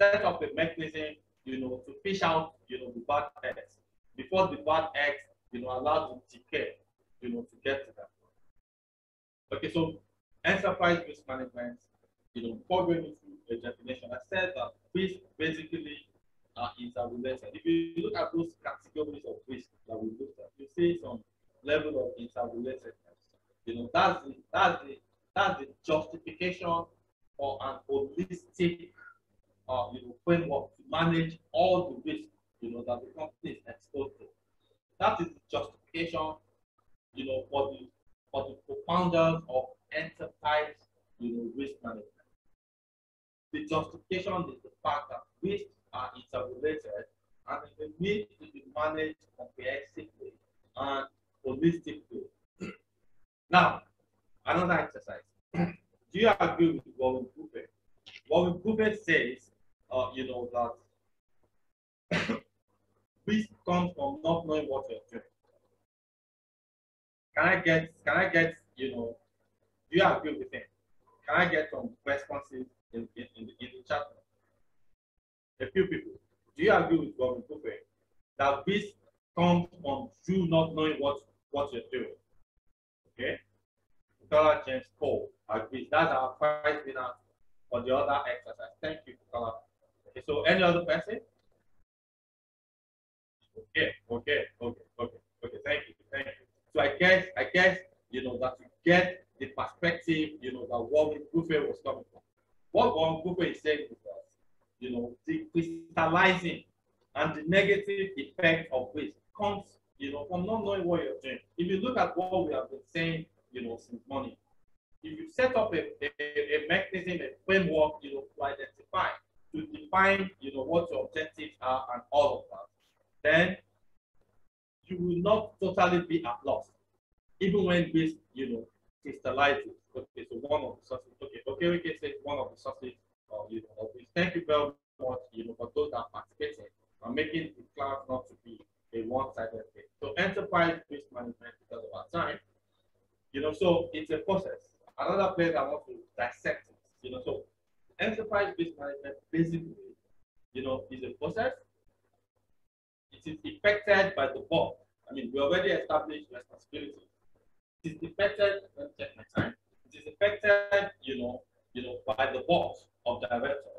set up a mechanism, you know, to fish out, you know, the bad eggs before the bad eggs, you know, allow to decay, you know, to get to them. Okay, so enterprise risk management, you know, before going into a definition, I said that risk basically are interrelated. If you look at those categories of risk that we looked at, you see some level of interrelatedness. You know, that's the that's the that's the justification for an holistic uh, you know, framework to manage all the risks, you know, that the company is exposed to. That is the justification, you know, for the for the co-founders of enterprise, you know, risk management. The justification is the fact that risks are interrelated and they need to be managed comprehensively and holistically. [clears throat] now, another exercise. [clears throat] Do you agree with Warren Buffett? Warren Buffett says, uh, you know, that [coughs] risk comes from not knowing what you're doing. Can I get, can I get, you know, do you agree with him? Can I get some responses in, in, in, the, in the chat? A few people. Do you agree with Warren Buffett that this comes from you not knowing what, what you're doing? Okay? Color James Cole. That's our prize for the other exercise. Thank you, Color. Okay, so any other person? Okay, okay, okay, okay, okay. Thank you, thank you. So I guess, I guess, you know, that you get the perspective, you know, that Warren Buffett was coming from. What Warren Buffett is saying is that, you know, the crystallizing and the negative effect of risk comes, you know, from not knowing what you're doing. If you look at what we have been saying, you know, since morning, if you set up a, a, a mechanism, a framework, you know, to identify, to define, you know, what your objectives are and all of that, then you will not totally be at loss, even when this, you know, crystallizes. Okay, so one of the sources. Okay, okay, okay, say one of the sources, uh, you know, of this. Thank you very much, you know, for those that are participating and making the class not to be a one-sided thing. So enterprise risk management because of our time, you know, so it's a process. Another place I want to dissect it, you know, so enterprise risk management basically, you know, is a process. It is affected by the board. I mean, we already established responsibility. It is affected. check my time. It is effected, you know, you know, by the board of directors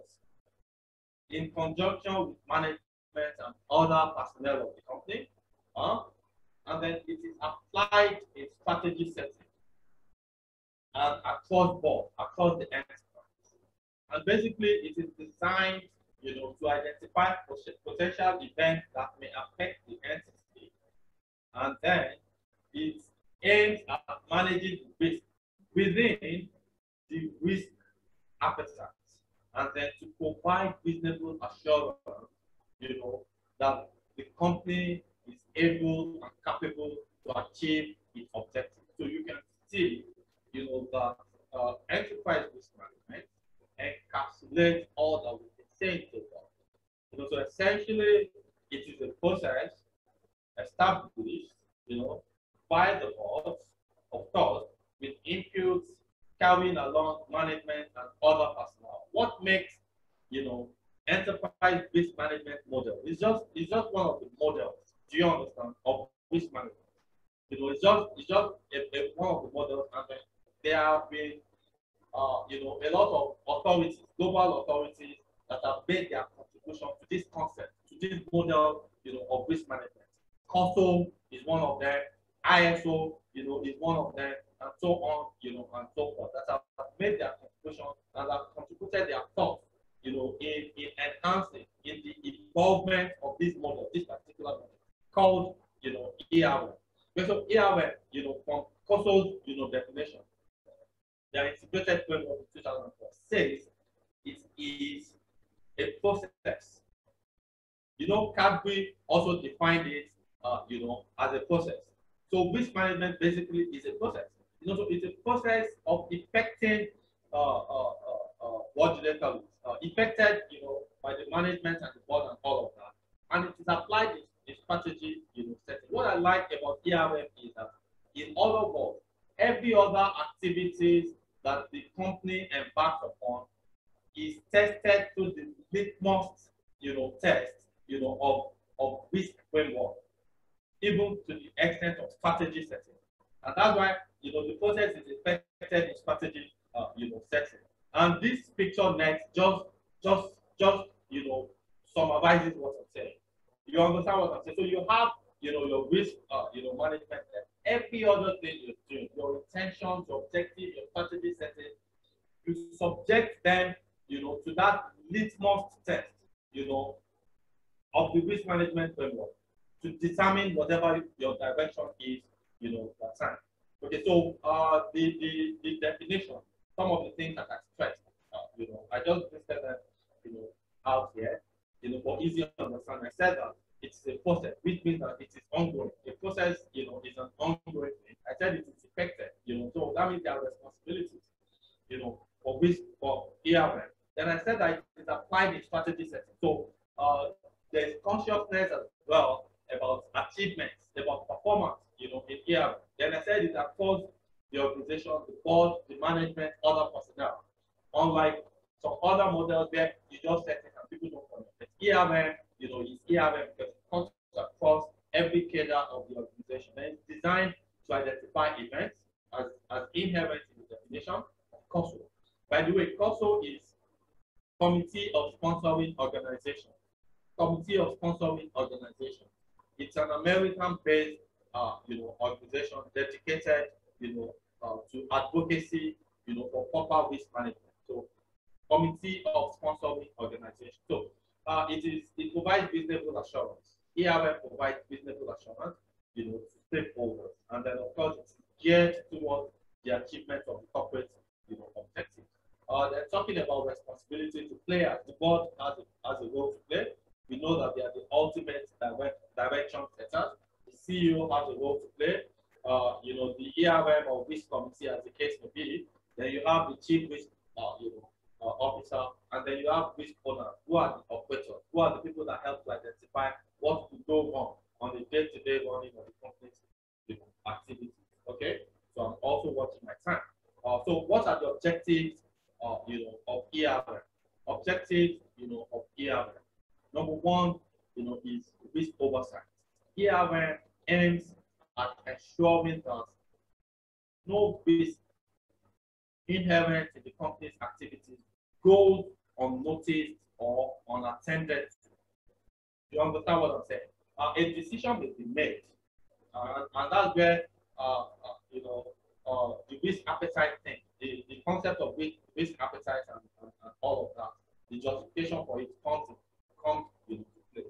in conjunction with management and other personnel of the company. Uh, and then it is applied in strategy setting and across board, across the enterprise. And basically, it is designed, you know, to identify potential events that may affect the entity. And then it aims at managing risk within the risk appetite. And then to provide reasonable assurance, you know, that the company is able and capable to achieve its objectives. So you can see, you know, that uh, enterprise risk management encapsulates all that we've been saying so far. You know, so essentially, it is a process established, you know, by the board, of course, with inputs carrying along management and other personnel. What makes, you know, enterprise risk management model? It's just it's just one of the models. Do you understand of risk management? You know, it's just it's just a, a, one of the models, and then there have been uh, you know, a lot of authorities, global authorities that have made their contribution to this concept, to this model, you know, of risk management. COSO is one of them, ISO, you know, is one of them, and so on, you know, and so forth, that have made their contribution and have contributed their thoughts, you know, in, in enhancing, in the involvement of this model, this particular model, called, you know, ERM. Because of ERM, you know, from COSO's, you know, definition, the integrated framework in 2004 says it is a process. You know, Cadbury also defined it, uh, you know, as a process. So risk management basically is a process. You know, so it's a process of effecting, uh, uh, uh, what do they call it? Uh, effected, you know, by the management and the board and all of that. And it is applied in, strategy, you know, setting. What I like about ERM is that in other words, every other activities that the company embarks upon is tested through the litmus, you know, test, you know, of, of risk framework, even to the extent of strategy setting. And that's why, you know, the process is affected in strategy, uh, you know, setting. And this picture next just, just, just, you know, summarizes what I'm saying. You understand what I'm saying? So you have, you know, your risk, uh, you know, management, and every other thing you're doing, your intentions, your objective, your strategy setting, you subject them, you know, to that litmus test, you know, of the risk management framework to determine whatever your direction is, you know, that time. Okay, so uh, the, the, the definition, some of the things that I stressed, uh, you know, I just listed them, you know, out here, you know, for easy to understand. I said that it's a process, which means that it is ongoing. The process, you know, is an ongoing thing. I said it is effective, you know, so that means there are responsibilities, you know, for risk for ERM. Then I said that it is applied in strategy setting. So uh, there's consciousness as well about achievements, about performance, you know, in here. Then I said it across the organization, the board, the management, other personnel. Unlike some other models where you just set it and people don't connect. ERM, you know, is ERM because it comes across every cadre of the organization. And it's designed to identify events as, as inherent in the definition of COSO. By the way, COSO is Committee of Sponsoring Organization. Committee of Sponsoring Organization. It's an American-based, uh, you know, organization dedicated, you know, uh, to advocacy, you know, for proper risk management. So, Committee of Sponsoring Organization. So, uh, it is it provides reasonable assurance. ERM provides reasonable assurance, you know, to stakeholders, and then of course it's geared towards the achievement of the corporate, you know, objectives. Uh, they're talking about responsibility to players. The board has a, has a role to play. We know that they are the ultimate direct, direction setters. The CEO has a role to play. Uh, you know, the ERM or risk committee, as the case may be. Then you have the chief risk uh, you know, uh, officer, and then you have risk owners, who are the operators, who are the people that help to identify what could go wrong on the day-to-day -day running of the company's activities. Okay, so I'm also watching my time. Uh, so what are the objectives, uh, you know, of ERM? Objectives, you know, of ERM. Number one, you know, is risk oversight. ERM aims at ensuring that no risk inherent in the company's activities goes unnoticed or unattended. You understand what I'm saying? Uh, a decision will be made, uh, and that's where uh, uh you know uh, the risk appetite thing, the, the concept of risk, risk appetite and, and, and all of that, the justification for it comes comes into place.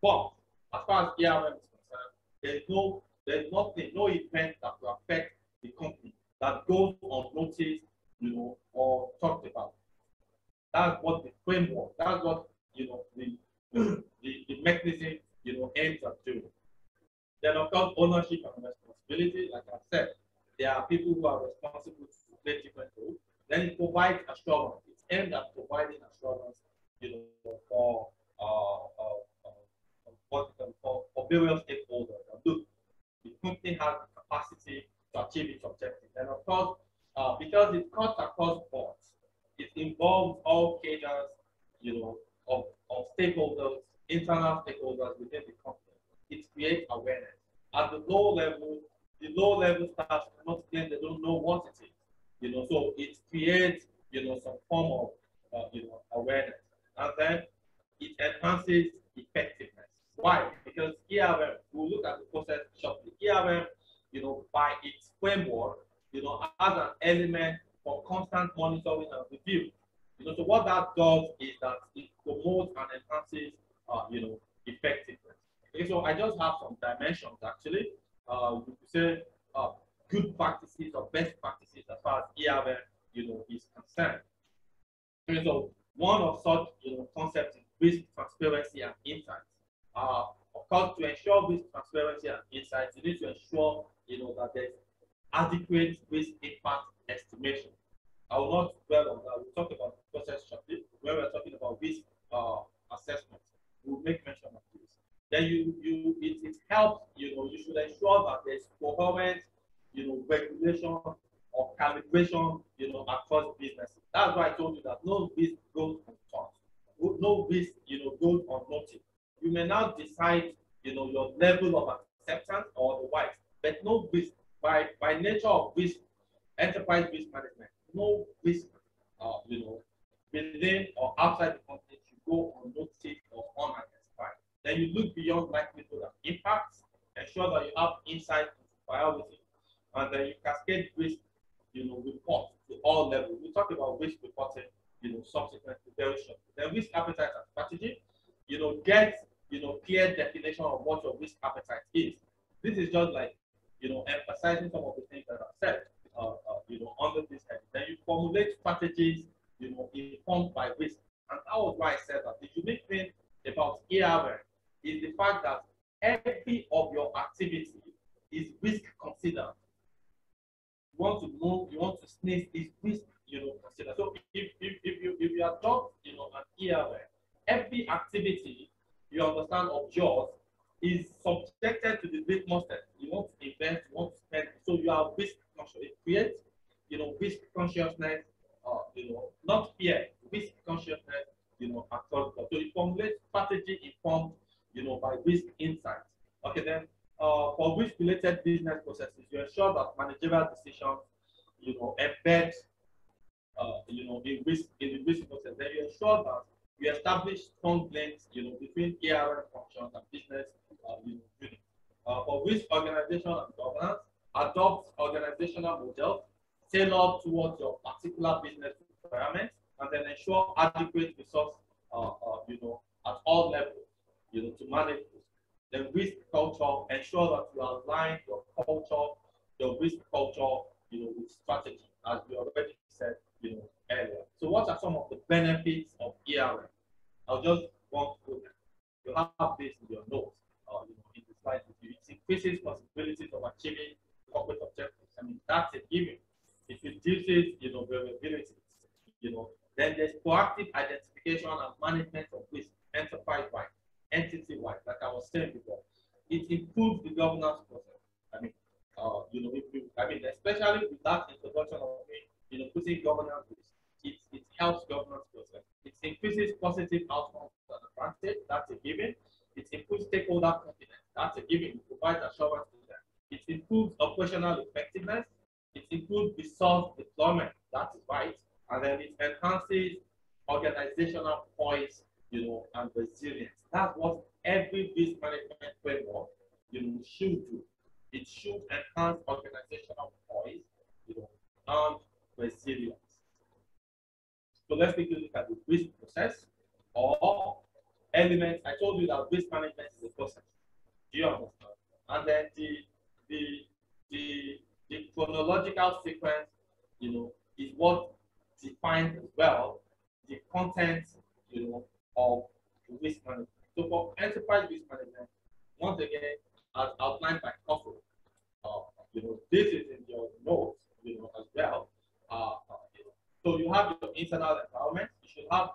But as far as ERM is concerned, there's no there's nothing, no event that will affect the company that goes unnoticed, you know, or talked about. That's what the framework, that's what you know the [clears throat] the, the mechanism you know aims at doing. Then of course ownership and responsibility, like I said, there are people who are responsible to play different roles. Then it provides assurance. It's aimed at providing assurance, you know, for uh, uh, uh, for, for various stakeholders. And look, the company has the capacity to achieve its objective. And of course, uh, because it cuts across boards, it involves all cadres, you know, of, of stakeholders, internal stakeholders within the company. It creates awareness. At the low level, the low level staff cannot claim they don't know what it is. You know, so it creates, you know, some form of, uh, you know, awareness. And then it enhances effectiveness. Why? Because ERM, we'll look at the process shortly. ERM, you know, by its framework, you know, has an element for constant monitoring and review. You know, so what that does is that it promotes and enhances, uh, you know, effectiveness. Okay, so I just have some dimensions actually. Uh, we say uh, good practices or best practices as far as ERM, you know, is concerned. Okay, so one of such, you know, concepts is risk transparency and insights. Uh, of course, to ensure risk transparency and insights, you need to ensure, you know, that there's adequate risk impact estimation. I will not dwell on that. We'll talk about the process shortly. When we're talking about risk uh, assessment, we'll make mention of this. Then you, you, it, it helps, you know, you should ensure that there's coherent, you know, regulation or calibration, you know, across businesses. That's why I told you that no risk goes untouched. No risk, you know, goes unnoticed. You may now decide, you know, your level of acceptance or otherwise, but no risk by by nature of risk, enterprise risk management, no risk, uh, you know, within or outside the company should go on unnoticed or unidentified. Then you look beyond likelihood of impacts, ensure that you have insight into priority, and then you cascade risk, you know, report to all levels. We talk about risk reporting, you know, subsequently very short. Then risk appetite and strategy, you know, get you know clear definition of what your risk appetite is. This is just like you know emphasizing some of the things that I've said, uh, uh, you know, under this head. Then you formulate strategies, you know, informed by risk. And that was why I said that the unique thing about ERM is the fact that every of your activity is risk considered. You want to move, you want to sneeze, is risk, you know, considered. So if, if, if you if you adopt, you know, an ERM, every activity you understand of yours is subjected to the litmus test. You want to invest, you want to spend, so you are risk conscious. It creates, you know, risk consciousness, uh, you know, not fear, risk consciousness, you know, across So you formulate strategy informed, you know, by risk insights. Okay, then uh, for risk-related business processes, you ensure that managerial decisions, you know, embed, uh, you know, in risk in the risk process. Then you ensure that you establish strong links, you know, between ERM functions and business uh, know. Uh, for risk organization and governance, adopt organizational models tailored towards your particular business requirements, and then ensure adequate resource, uh, uh, you know, at all levels, you know, to manage. Then risk culture, ensure that you align your culture, your risk culture, you know, with strategy, as we already said, you know, earlier. So what are some of the benefits of ERM? I'll just walk through. You have this in your notes, uh, you know, in the slide. It increases possibilities of achieving objectives. I mean, that's a given. It reduces, you know, variability, you know. Then there's proactive identification and management of risk, enterprise-wide, entity-wide, like I was saying before. It improves the governance process. I mean, uh, you know, if you, I mean, especially with that introduction of, you know, putting governance risk, it, it helps governance process. It increases positive outcomes and advantage, that's a given. It improves stakeholder confidence, that's a given. It provides assurance to them. It improves operational effectiveness. It improves resource deployment, that is right. And then it enhances organizational poise, you know, and resilience. That's what every business management framework, you know, should do. It should enhance organizational poise, you know, and resilience. So let's take a look at the risk process or elements. I told you that risk management is a process. Do you understand? And then the the the the chronological sequence, you know, is what defines as well the content, you know, of risk management. So for enterprise risk management, once again, as outlined by COSO, uh, you know, this is in your notes, you know, as well. Uh, so you have your internal environment. You should have,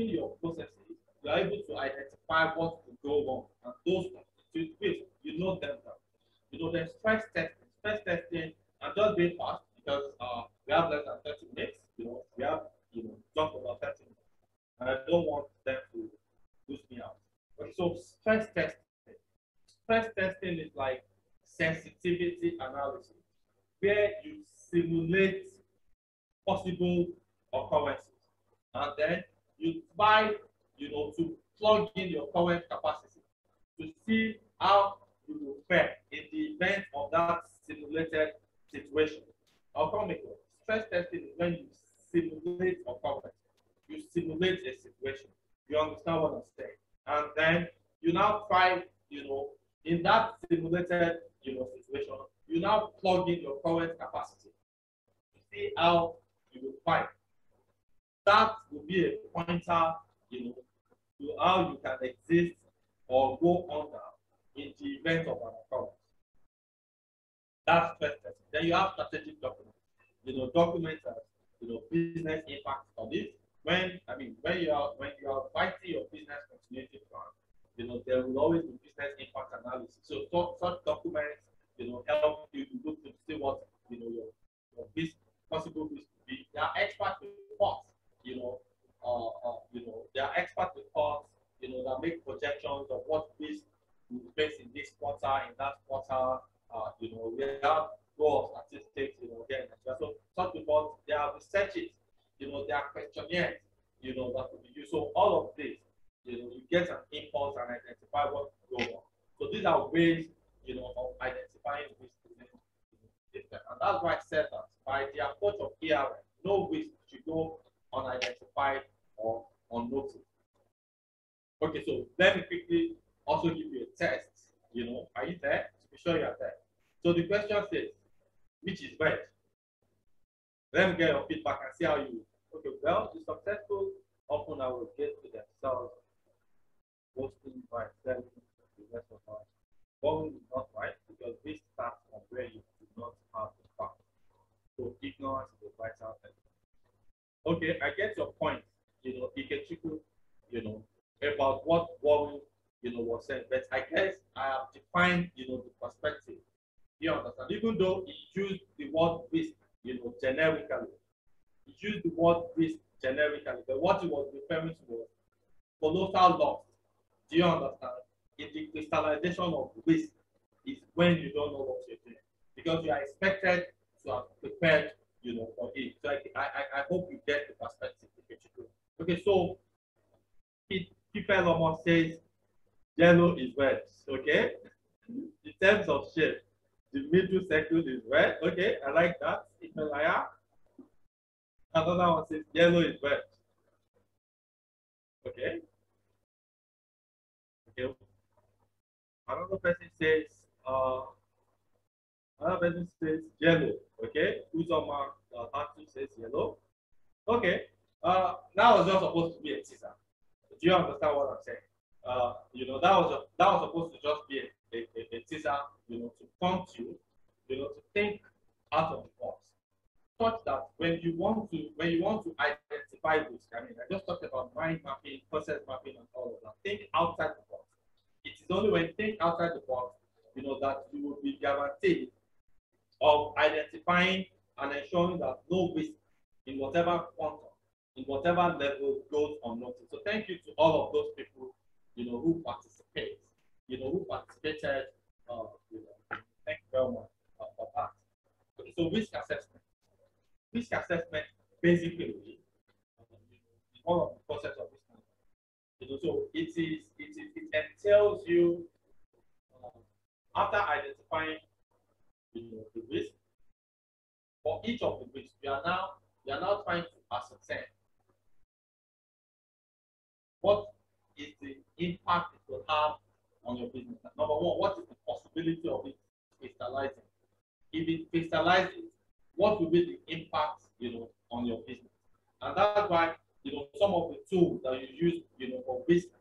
in your processes, you are able to identify what Okay. Uh, that was just supposed to be a teaser. Do you understand what I'm saying? Uh, you know, that was a, that was supposed to just be a, a, a, teaser, you know, to prompt you, you know, to think out of the box such that when you want to when you want to identify risk, I mean, I just talked about mind mapping, process mapping, and all of that. Think outside the box. It is only when you think outside the box, you know, that you will be guaranteed of identifying and ensuring that no risk in whatever quantum, in whatever level goes unnoticed. So thank you to all of those people, you know, who participate, you know, who participated, uh, you know, thank you very much uh, for that. Okay, so risk assessment risk assessment basically is one of the process of risk management. You know, so it is it is it entails you um, after identifying you know, the risk for each of the risks, we are now we are now trying to ascertain what is the impact it will have on your business. Number one, what is the possibility of it crystallizing? If it crystallizes, what will be the impact, you know, on your business. And that's why, you know, some of the tools that you use, you know, for business,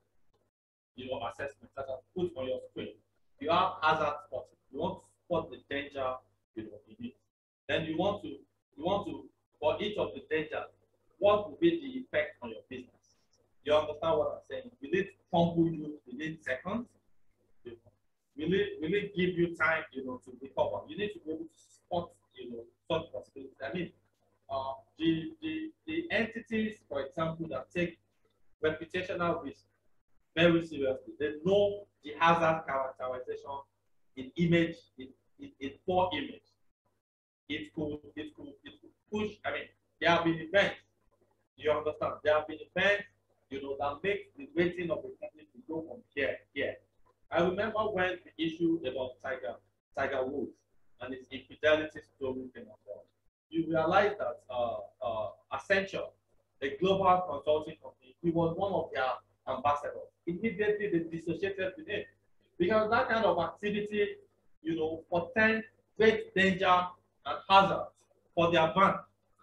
you know, assessment that are put on your screen. You have hazard spotting. You want to spot the danger, you know, in it. Then you want to, you want to, for each of the dangers, what will be the effect on your business? You understand what I'm saying? Will it crumble you within seconds? You know, will it will it give you time, you know, to recover? You need to be able to spot, you know, such possibilities. I mean, uh, the, the, the entities, for example, that take reputational risk very seriously, they know the hazard characterization in image, in, in, in poor image. It could, it could, it could push, I mean, there have been events, you understand, there have been events, you know, that make the rating of the company to go from here, here. I remember when the issue about Tiger, Tiger Woods, and his infidelity story came about, you realize that uh, uh, Accenture, a global consulting company, he was one of their ambassadors. Immediately they dissociated with him because that kind of activity, you know, portends great danger and hazard for their brand.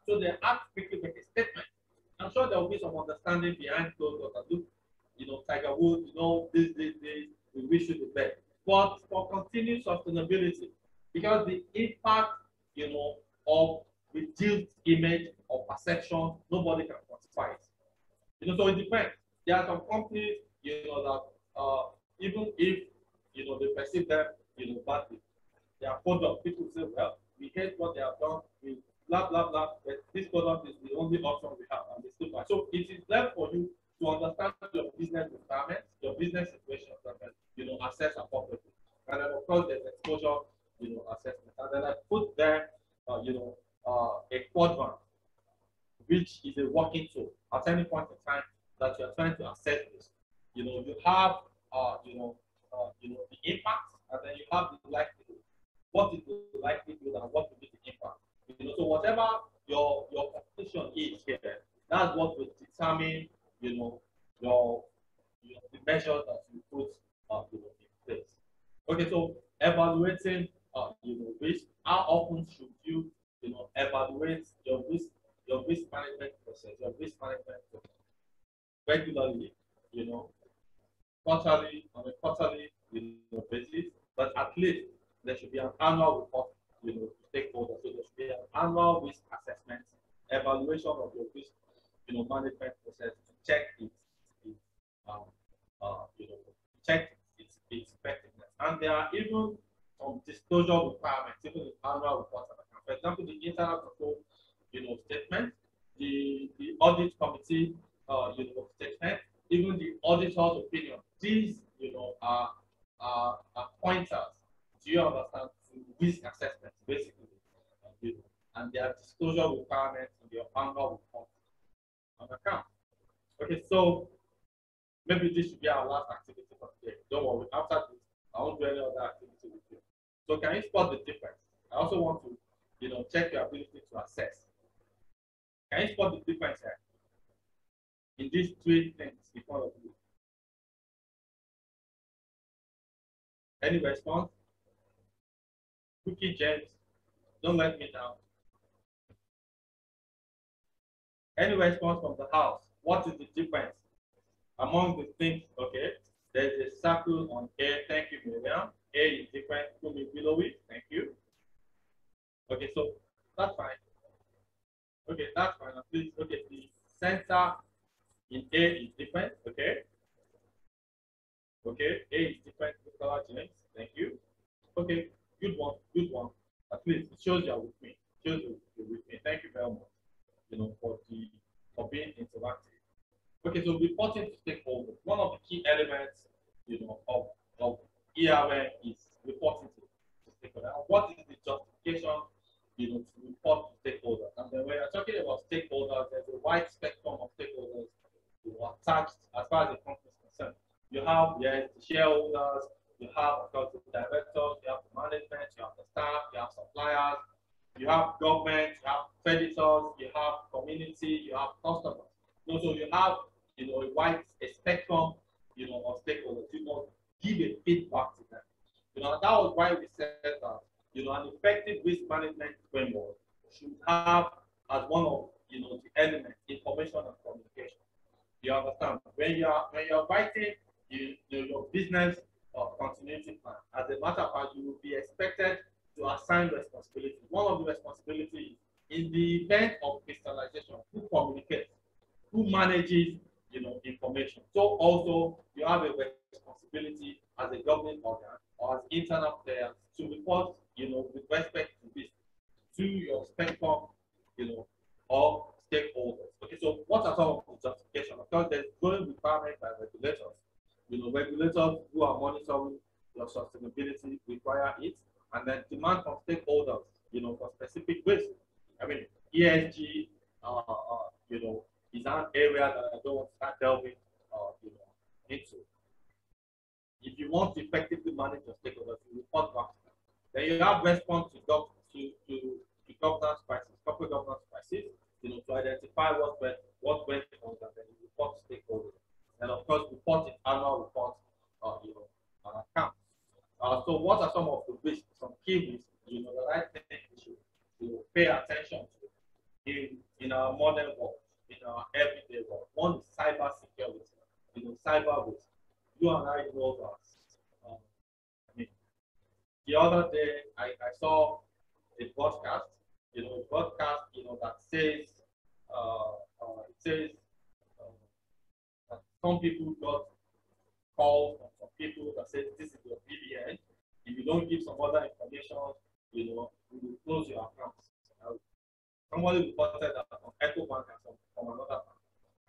So they to quickly make a statement. I'm sure there will be some understanding behind doors that look, you know, Tiger Woods, you know, this, this, this, we wish you the best. But for continued sustainability, because the impact, you know, of reduced image or perception, nobody can quantify it. You know, so it depends. There are some companies, you know, that uh, even if, you know, they perceive them, you know, badly, their product, people say, well, we hate what they have done, we blah, blah, blah, but this product is the only option we have, and they still buy. So it is left for you to understand your business requirements, your business situation, you know, assess appropriately. And then, of course, there's exposure you know, assessment. And then I put there, uh, you know, uh, a quadrant, which is a working tool at any point in time that you are trying to assess this. You know, you have, uh, you know, uh, you know, the impact, and then you have the likelihood. What is the likelihood, and what will be the impact? You know, so whatever your your competition is here, that's what will determine, you know, your you know, the measures that you put, uh, you know, in place. Okay, so evaluating uh, you know, risk, how often should you, you know, evaluate your risk, your risk management process, your risk management process regularly, you know, quarterly you know, basis, but at least there should be an annual report, you know, to stakeholders. So there should be an annual risk assessment, of your risk, you know, management process to check its, its um, uh, you know, check its, its effectiveness. And there are even some disclosure requirements, even in annual reports For example, the internal control, you know, statement, the, the audit committee, uh, you know, statement, even the auditor's opinion. These, you know, are, are, are pointers. Do you understand? To risk assessment, basically, uh, you know, and their disclosure requirements in your annual report on account. Okay, so maybe this should be our last activity for today. Don't worry, after this, I won't do any other activity with you. So can you spot the difference? I also want to, you know, check your ability to assess. Can you spot the difference here? In these three things in front of you. Any response? Cookie James, don't let me down. Any response from the house? What is the difference among the things? Okay, there's a circle on A. Thank you, Miriam. A is different to me below it. Thank you. Okay, so that's fine. Okay, that's fine. Please, okay, the center in A is different. Okay. Okay, A is different to color James. Thank you. Okay, good one, good one. At least it shows you're with me. It shows you're with me. Thank you very much. You know, for the for being interactive. Okay, so reporting to stakeholders. One of the key elements, you know, of, of ERM is reporting to, to stakeholders. And what is the justification, you know, to report to stakeholders? And then when you're talking about stakeholders, there's a wide spectrum of stakeholders who are attached as far as the company is concerned. You have yes, the shareholders, you have, of course, the directors, you have the management, you have the staff, you have suppliers, you have government, you have creditors, you have community, you have customers. You know, so you have, you know, a wide a spectrum, you know, of stakeholders. You must give a feedback to them. You know, that was why we said that, you know, an effective risk management framework should have as one of, you know, the elements, information and communication. You understand? When you are when you're writing you, you know, your business or continuity plan, as a matter of fact, you will be expected to assign responsibility. One of the responsibilities in the event of crystallization, who communicates, who manages, you know, information. So also you have a responsibility as a government organ or as internal players to report, you know, with respect to this to your spectrum, you know, of stakeholders. Okay, so what are some of the justification? Because there's growing requirement by regulators. You know, regulators who are monitoring your sustainability require it and then demand from stakeholders, you know, for specific risks. I mean, ESG, uh, uh, you know, is an area that I don't want to start delving, uh, you know, into. If you want to effectively manage your stakeholders, you report back. Then you have response to, gov to, to, to governance crisis, corporate governance crisis, you know, to identify what went, what went on, and then you report to stakeholders. And of course, report in annual reports, uh, you know, on accounts. Uh, so what are some of the risks, some key risks, you know, that I think we should know, pay attention to in, in our modern world, in our everyday world? One is cyber security, you know, cyber risk. You and I know that. Um, I mean, the other day I, I saw a broadcast, you know, a broadcast, you know, that says, uh, uh, it says um, that some people got calls from some people that say this is your BVN. If you don't give some other information, you know, we will close your account. Uh, somebody reported that from Ecobank and from, from another bank.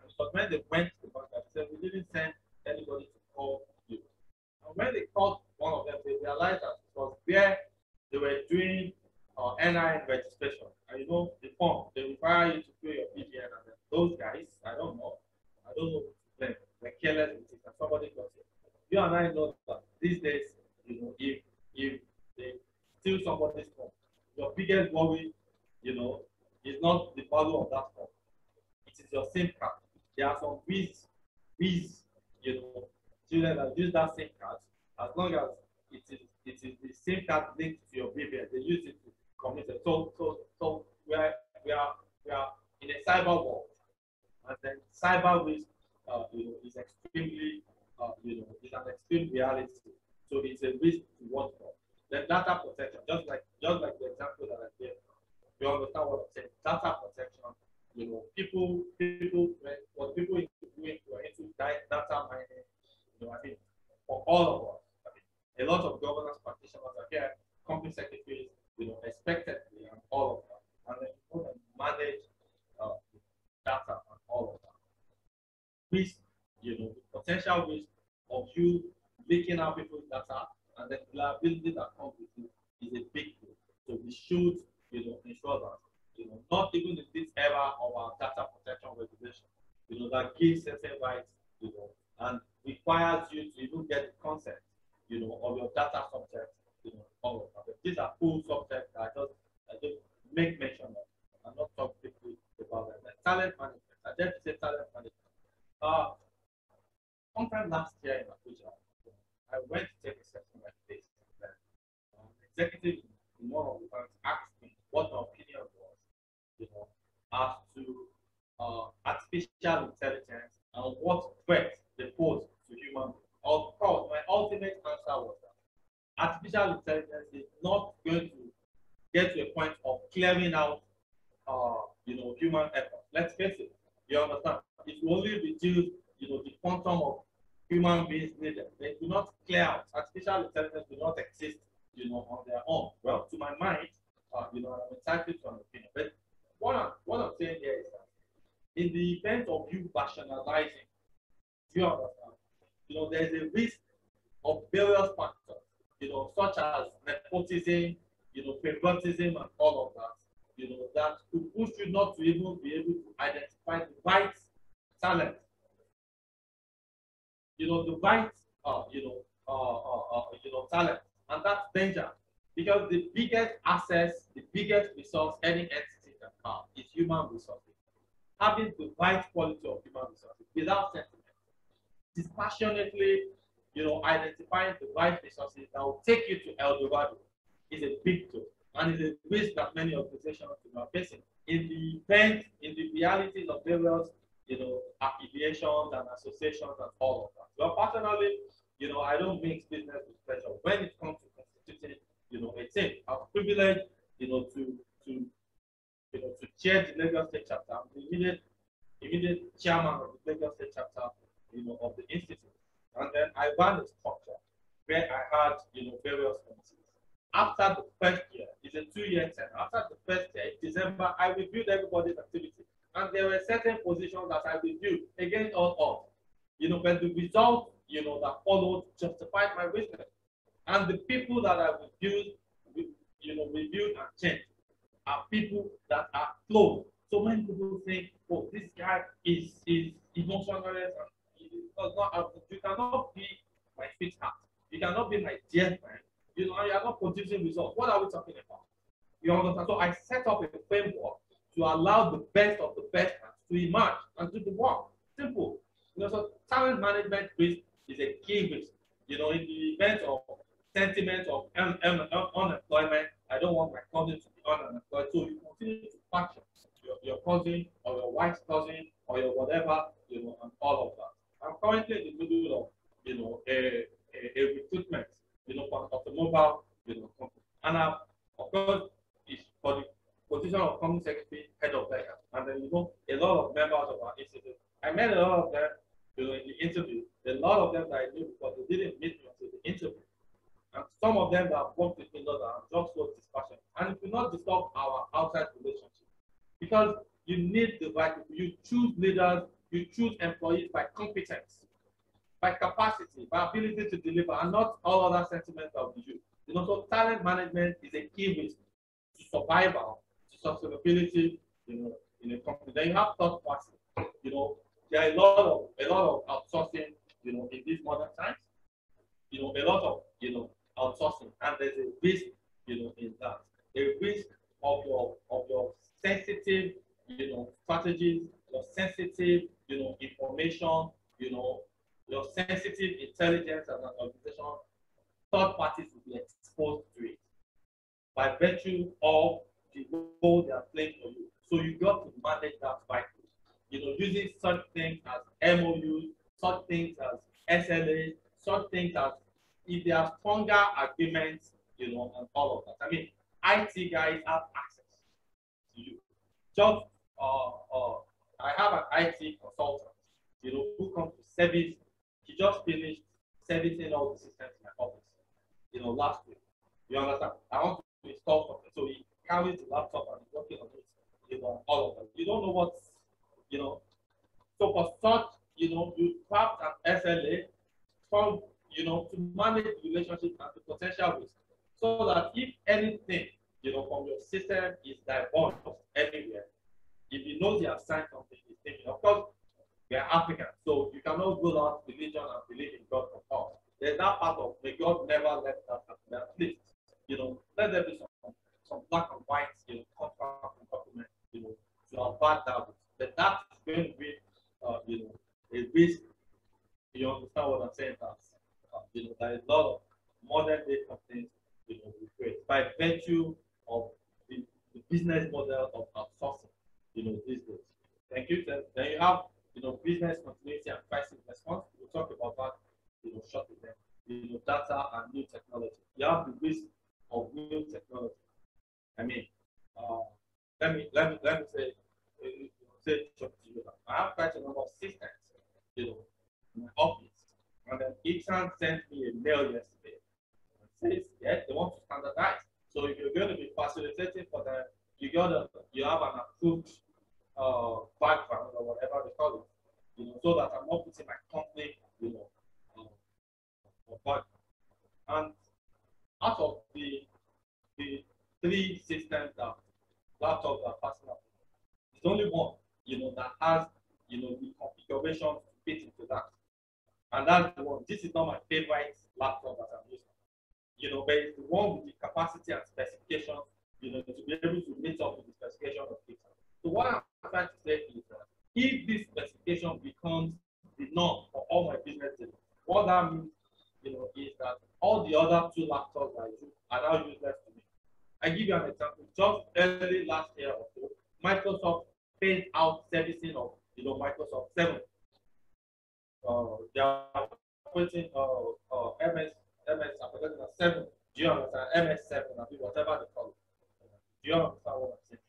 And so when they went to the bank, they said, we didn't send anybody to call you. And when they called one of them, they realized that it was where they were doing uh, NIN registration. And you know, the form, they require you to fill your BVN. And those guys, I don't know, I don't know them, they're careless with it, and somebody got it. You and I know that these days, you know, if if they steal somebody's phone, your biggest worry, you know, is not the value of that phone. It is your SIM card. There are some ways, ways, you know, children that use that SIM card, as long as it is it is the SIM card linked to your baby, they use it to communicate. So so so we are we are we are in a cyber world, and then cyber risk, uh, you know, is extremely uh, you know, is an extreme reality. So it's a risk to watch for. Then data protection, just like just like the example that I gave, you understand what I'm saying. Data protection, you know, people people what people into doing who into data mining, you know, I mean, for all of us. I mean, a lot of governance practitioners are here, company secretaries, you know, expectedly and all of that. And then you can manage uh, data and all of that. Risk you know, the potential risk of you leaking out people's data and the liability that comes with it is a big deal. So we should, you know, ensure that, you know, not even in this era of our data protection regulation, you know, that gives certain rights, you know, and requires you to even get the consent, you know, of your data subject, you know, all of that. These are full subjects that I just, I just make mention of. I'm not talking about that. Talent management. I just say talent management. Uh, sometime last year in Abuja, I went to take a session like this. And, executive in one of asked me what my opinion was, you know, as to uh, artificial intelligence and what threat they pose to human. Of course, my ultimate answer was that artificial intelligence is not going to get to a point of clearing out, uh, you know, human effort. Let's face it. You understand? It will only reduce, you know, the quantum of human beings needed. They do not clear out. Artificial intelligence do not exist, you know, on their own. Well, to my mind, uh, you know, I'm entitled to an opinion. But what I'm, what I'm saying here is that in the event of you rationalizing, you understand, you know, there's a risk of various factors, you know, such as nepotism, you know, favoritism and all of that, you know, that could push you not to even be able to identify the right talent. You know, the right, uh, you know, uh, uh, uh, you know, talent, and that's danger. Because the biggest assets, the biggest resource any entity can have is human resources. Having the right quality of human resources without sentiment, dispassionately, you know, identifying the right resources that will take you to El Dorado is a big tool and is a risk that many organizations are facing. In the in the realities of various you know, affiliations and associations and all of that. Well, personally, you know, I don't mix business with pleasure. When it comes to constituting, you know, a team, I'm privileged, you know, to to you know to chair the Lagos State chapter. I'm the immediate immediate chairman of the Lagos State chapter, you know, of the institute. And then I ran a structure where I had, you know, various committees. After the first year, it's a two-year term. After the first year, in December, I reviewed everybody's activity and there were certain positions that I reviewed against all odds. You know, but the result, you know, that followed justified my wisdom. And the people that I reviewed, you know, reviewed and changed are people that are close. So many people think, oh, this guy is is emotionalist and he does not you cannot be my sweetheart. You cannot be my dear friend. You know, you are not producing results. What are we talking about? You understand? So I set up a framework to allow the best of the best to emerge and do the work. Simple. You know, so talent management risk is a key risk. You know, in the event of sentiment of un un un unemployment, I don't want my cousin to be unemployed. So you continue to function your, your cousin or your wife's cousin or your whatever, you know, and all of that. I'm currently in the middle of, you know, a, a, a recruitment, you know, for automobile, you know. And I, of course, it's for the position of company secretary, head of that. And then, you know, a lot of members of our institute. I met a lot of them, you know, in the interview. A lot of them that I knew because they didn't meet me until the interview. And some of them that have worked with me that I'm just so dispassionate. And it will not disturb our outside relationship. Because you need the right people. You choose leaders, you choose employees by competence, by capacity, by ability to deliver, and not all other sentiments of you. You know, so talent management is a key risk to survival to sustainability, you know, in a company. Then you have third party. You know, there are a lot of a lot of outsourcing, you know, in these modern times. You know, a lot of you know outsourcing, and there's a risk, you know, in that. A risk of your of your sensitive, you know, strategies, your sensitive, you know, information, you know, your sensitive intelligence as an organization, third parties will be exposed to it by virtue of the role they are playing for you. So you got to manage that cycle. You know, using such things as MOUs, such things as SLA, such things as if there are stronger agreements, you know, and all of that. I mean, IT guys have access to you. Just, uh, uh, I have an IT consultant, you know, who comes to service. He just finished servicing all the systems in my office, you know, last week. You understand? I want to install something. So he carries the laptop and working on it, you know, all of them. You don't know what, you know. So for such, you know, you craft an SLA from, you know, to manage the relationship and the potential risk. So that if anything, you know, from your system is divulged anywhere, if you know they have signed something, it's taken. Of course, we are African, so you cannot go out religion and believe in God for us. There's that part of may God never let that happen. At least, you know, let there be some some black and white, you know, contract and document, you know, to avoid that. But that's going to be, uh, you know, a risk. You understand what I'm saying? That, uh, you know, there is a lot of modern day companies, you know, we create by virtue of the, the business model of outsourcing, you know, these days. Thank you. Then you have, you know, business continuity and crisis response. We'll talk about that, you know, shortly then. You know, data and new technology. You have the risk of new technology. I mean, uh, let me let me let me say uh, say to you that I have quite a number of systems, you know, in my office, and then ICSAN sent me a mail yesterday. It says yes, they want to standardize. So if you're going to be facilitating for them, you gotta you have an approved uh, background or whatever they call it, you know, so that I'm not putting my company, you know, uh, background. And out of the the three systems that laptops are personal. It's only one, you know, that has, you know, the configuration to fit into that. And that's the one. This is not my favorite laptop that I'm using. You know, but it's the one with the capacity and specifications, you know, to be able to meet up with the specification of it. So what I'm trying to say is that if this specification becomes the norm for all my businesses, what that means, you know, is that all the other two laptops I use are now useless to me. I give you an example. Just early last year or so, Microsoft paid out servicing of you know Microsoft 7. Uh, they are putting uh, uh, MS, MS, forgetting 7. Do you understand? MS 7, I mean, whatever they call it. Do you understand what I'm saying?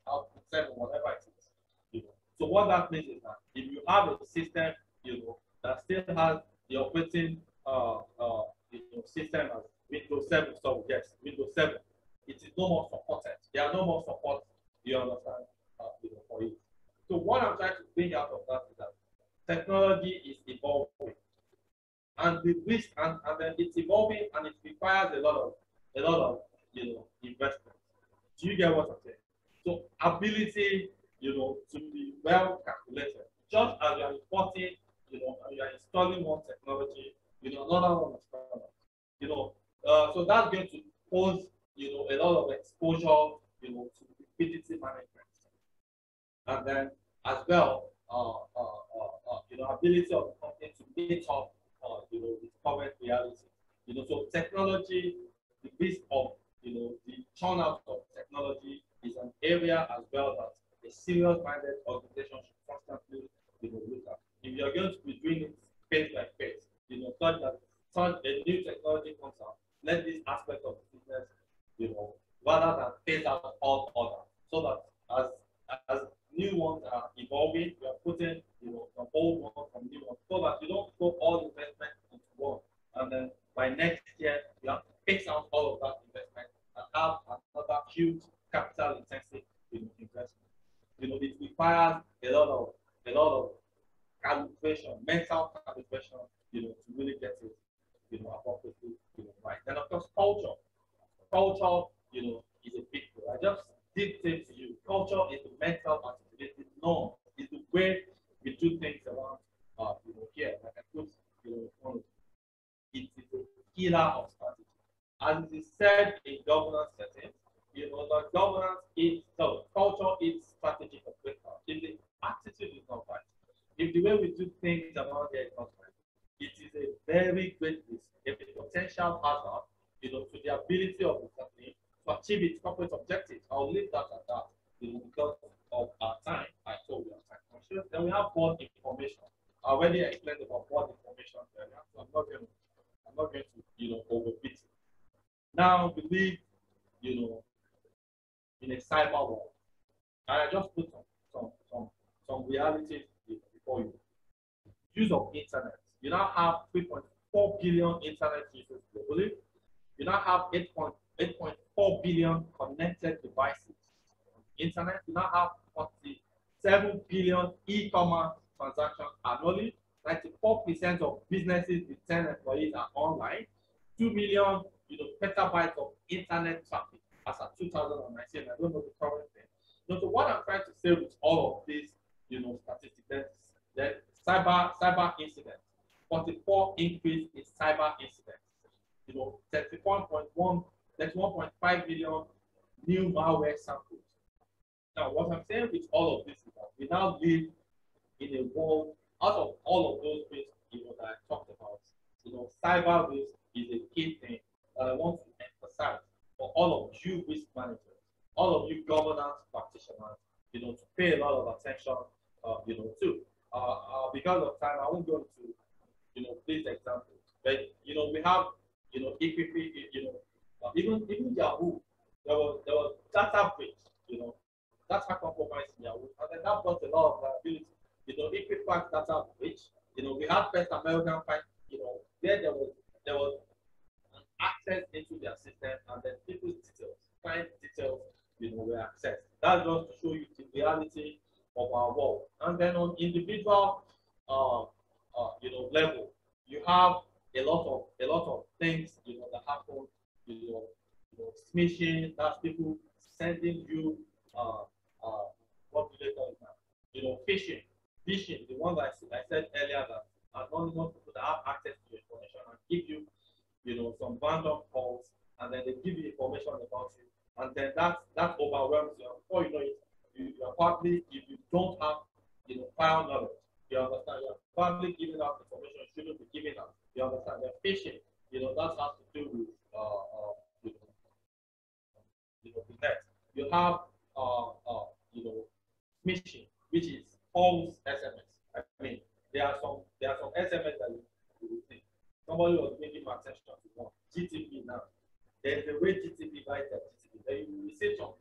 7, whatever it is. You know. So what that means is that if you have a system, you know, that still has the operating uh, uh, you know, system as Windows 7, so yes, Windows 7 it is no more supported. There are no more support, you understand, uh, you know, for it. So what I'm trying to bring out of that is that technology is evolving. And the risk and, and then it's evolving and it requires a lot of a lot of you know investment. Do you get what I'm saying? So ability, you know, to be well calculated. Just as you are importing, you know, you are installing one technology, you know, another one is coming. You know, uh, so that's going to pose you know, a lot of exposure, you know, to liquidity management. And then as well, uh, uh, uh, uh, you know, ability of the company to meet up, uh, you know, with current reality. You know, so technology, the risk of, you know, the turnout of technology is an area as well that a serious-minded organization should constantly, you know, look at. If you're going to be doing it phase by phase, you know, such that such a new technology comes out, let this aspect you. And before you know it, you, you are probably if you don't have, you know, prior knowledge, you understand, you're probably giving out information you shouldn't be giving out. You understand? They're phishing. You know, that has to do with uh, uh, you know, you know, the net. You have uh, uh, you know, smishing, which is false SMS. I mean, there are some there are some SMS that you, you think somebody was making my attention to one GTB now. There's a way GTB buys that GTB. Then you receive some,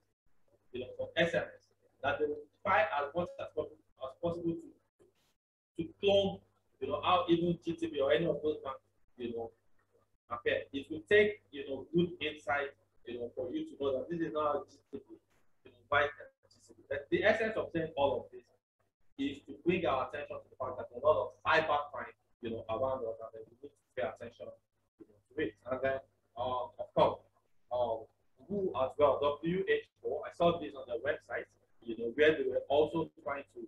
some SMS that they will try as much as possible, as possible to to clone, you know, how even GTB or any of those banks, you know, appear. It will take, you know, good insight, you know, for you to know that this is not GTB, you know, GTB. The essence of saying all of this is to bring our attention to the fact that a lot of cyber crime, you know, around us, and we need to pay attention you know, to it. And then, um, of course, um, who as well, WHO, I saw this on their website, you know, where they were also trying to,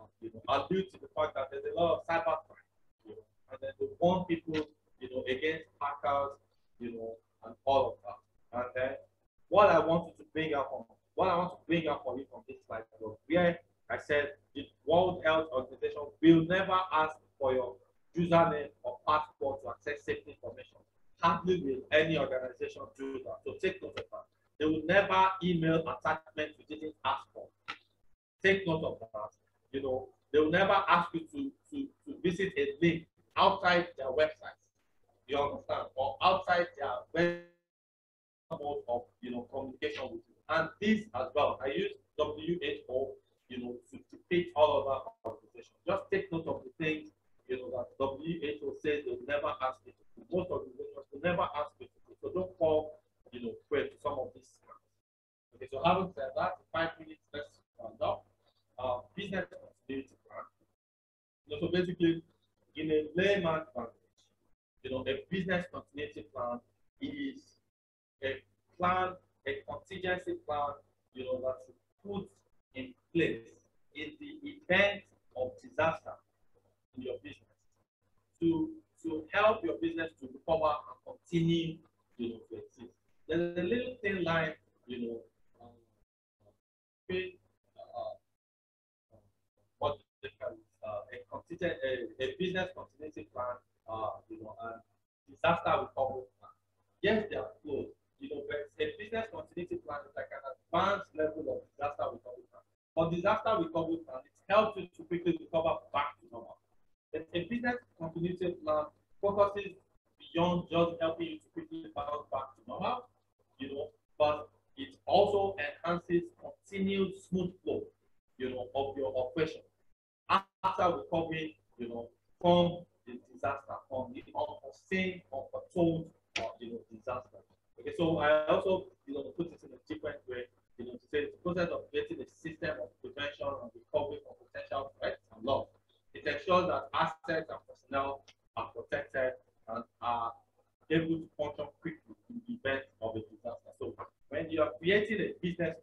uh, you know, allude to the fact that there's a lot of cyber crime, you know, and then they warn people, you know, against hackers, you know, and all of that. And then, what I wanted to bring up on, what I want to bring up for you from this slide was where I said the World Health Organization will never ask for your username or passport to access safety information. Hardly will any organization do that. So take note of that. They will never email attachment you didn't ask for. Take note of that. You know, they will never ask you to, to, to visit a link outside their website. You understand? Or outside their mode of you know communication with you. And this as well. I use WHO you know, to, pitch all of our organizations. Just take note of the things, you know, that WHO says they will never ask you to. Most organizations will never ask you to do. So don't fall, you know, prey to some of these scams. Okay, so having said that, five minutes, let's round up. Uh, business continuity plan. You know, so basically, in a layman's language, you know, a business continuity plan is a plan, a contingency plan, you know, that you put in place in the event of disaster in your business to, to help your business to recover and continue you know, to exist. There's a little thin line, you know, um, uh, what uh, a, a, a business continuity plan, uh, you know, and disaster recovery plan. Yes, they are close, you know, but a business continuity plan is like an advanced level of disaster recovery plan. For disaster recovery plan, it helps you to quickly recover back to normal. A business continuity plan focuses beyond just helping you to quickly bounce back to normal, you know, but it also enhances continued smooth flow, you know, of your operation after recovery, you know, from the disaster, from the unforeseen, unforetold, uh, you know, disaster. Okay, so I also, you know, put this in a different way you know, to say the process of creating a system of prevention and recovery from potential threats and loss. It ensures that assets and personnel are protected and are able to function quickly in the event of a disaster. So when you are creating a business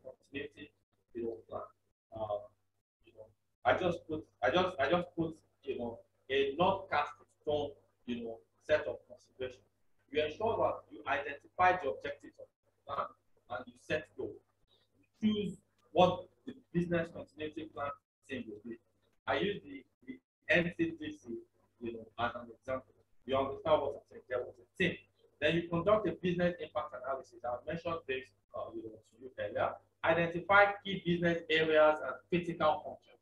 Uh, have mentioned this uh, to you earlier. Identify key business areas and critical functions.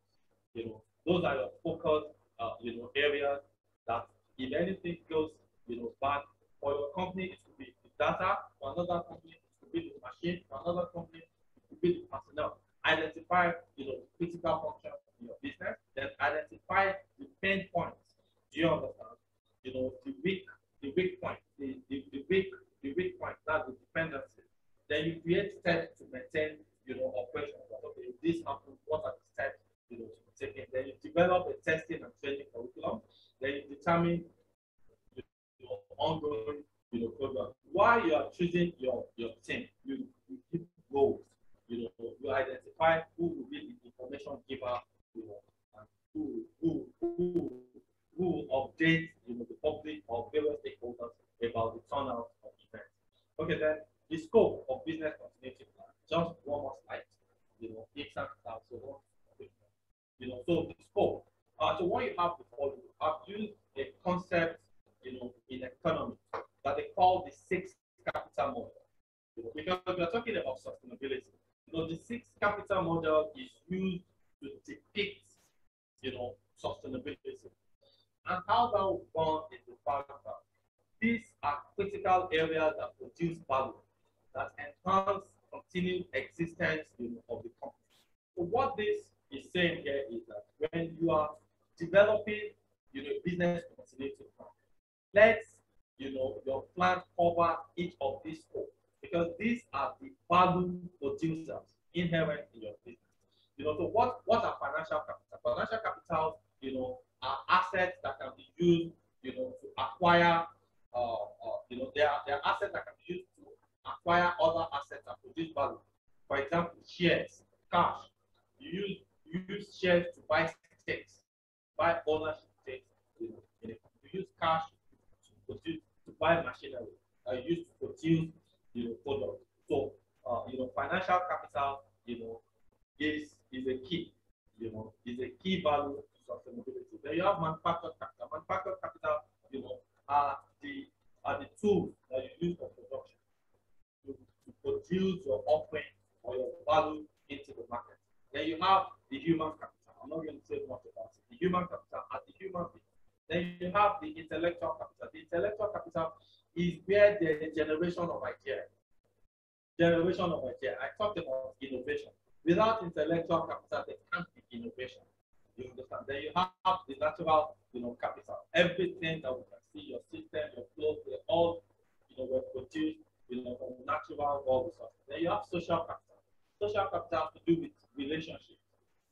social capital. Social capital has to do with relationships,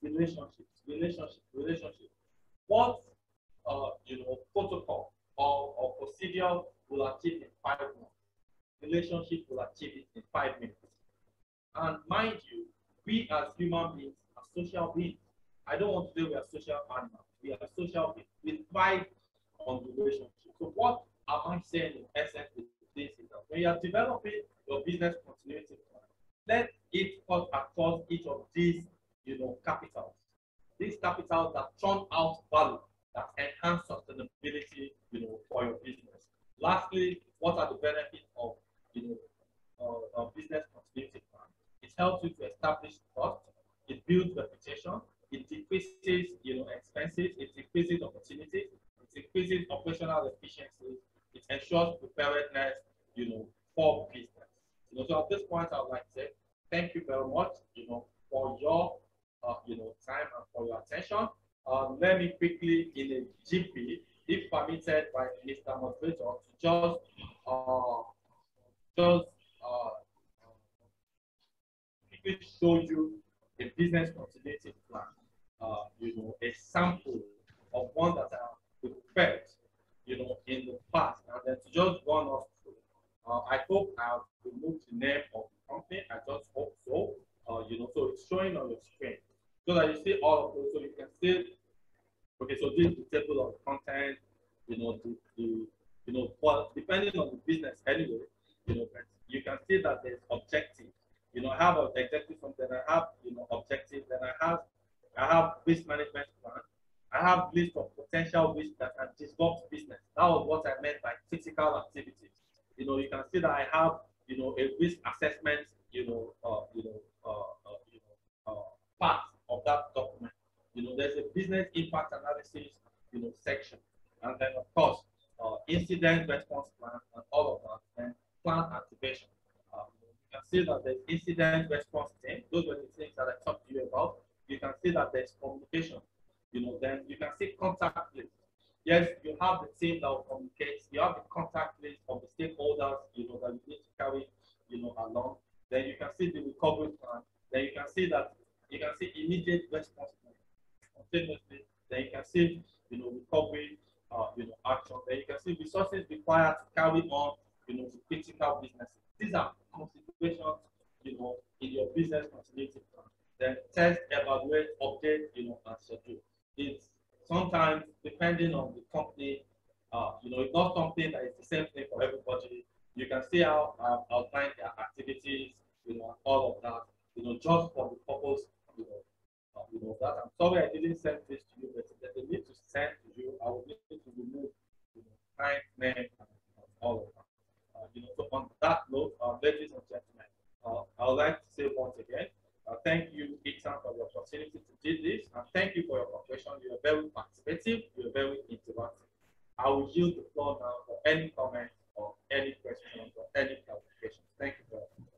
relationships, relationships, relationships. What uh, you know protocol or, or procedure will achieve in five months. Relationship will achieve it in five minutes. And mind you, we as human beings are social beings. I don't want to say we are social animals. We are social beings. We thrive on relationship. So what am I saying in essence with this is that when you are developing your business continuity let it cut across each of these, you know, capitals. These capitals that turn out value, that enhance sustainability, you know, for your business. Lastly, what are the benefits of, you know, uh, business continuity plan? It helps you to establish trust, it builds reputation, it decreases, you know, expenses, it decreases opportunities, it increases operational efficiency, it ensures preparedness, you know, for business. You know, so at this point, I would like to say thank you very much, you know, for your, uh, you know, time and for your attention. Uh, let me quickly, in a GP, if permitted by Mr. Moderator, to just, uh, just uh, quickly show you a business continuity plan, uh, you know, a sample of one that I prepared, you know, in the past, and then to just run of. Uh, I hope I've removed the name of company. I just hope so. Uh, you know, so it's showing on your screen so that you see all of those. So you can see, okay, so this is the table of content, you know, the, the you know, well, depending on the business anyway, you know, you can see that there's objective. You know, I have objective from then I have, you know, objective, then I have I have risk management plan. I have list of potential risks that can disrupt business. That was what I meant by critical activities. You know, you can see that I have you know, a risk assessment, you know, uh, you know, uh, uh, you know, uh, part of that document. You know, there's a business impact analysis, you know, section, and then of course, uh, incident response plan and all of that, and plan activation. Uh, you can see that there's incident response team. Those were the things that I talked to you about. You can see that there's communication. You know, then you can see contact list. Yes, you have the team that will communicate. You have the contact list of the stakeholders, you know, that you need to carry, you know, along. Then you can see the recovery plan. Then you can see that you can see immediate response continuously. Then you can see, you know, recovery, uh, you know, action. Then you can see resources required to carry on, you know, the critical businesses. These are considerations, you know, in your business continuity plan. Then test, evaluate, update, you know, and schedule. It's sometimes depending on the company, uh, you know, it's not something that is the same thing for everybody. You can see how I've outlined their activities, you know, all of that, you know, just for the purpose, you know, uh, you know, that. I'm sorry I didn't send this to you, but that they need to send to you, I will need to remove, you know, time, name, and all of that. Uh, you know, so on that note, uh, ladies and gentlemen, uh, I would like to say once again, uh, thank you, ICSAN, for the opportunity to do this, and thank you for your cooperation. You are very participative, you are very interactive. I will yield the floor now for any comments or any questions or any clarifications. Thank you very much.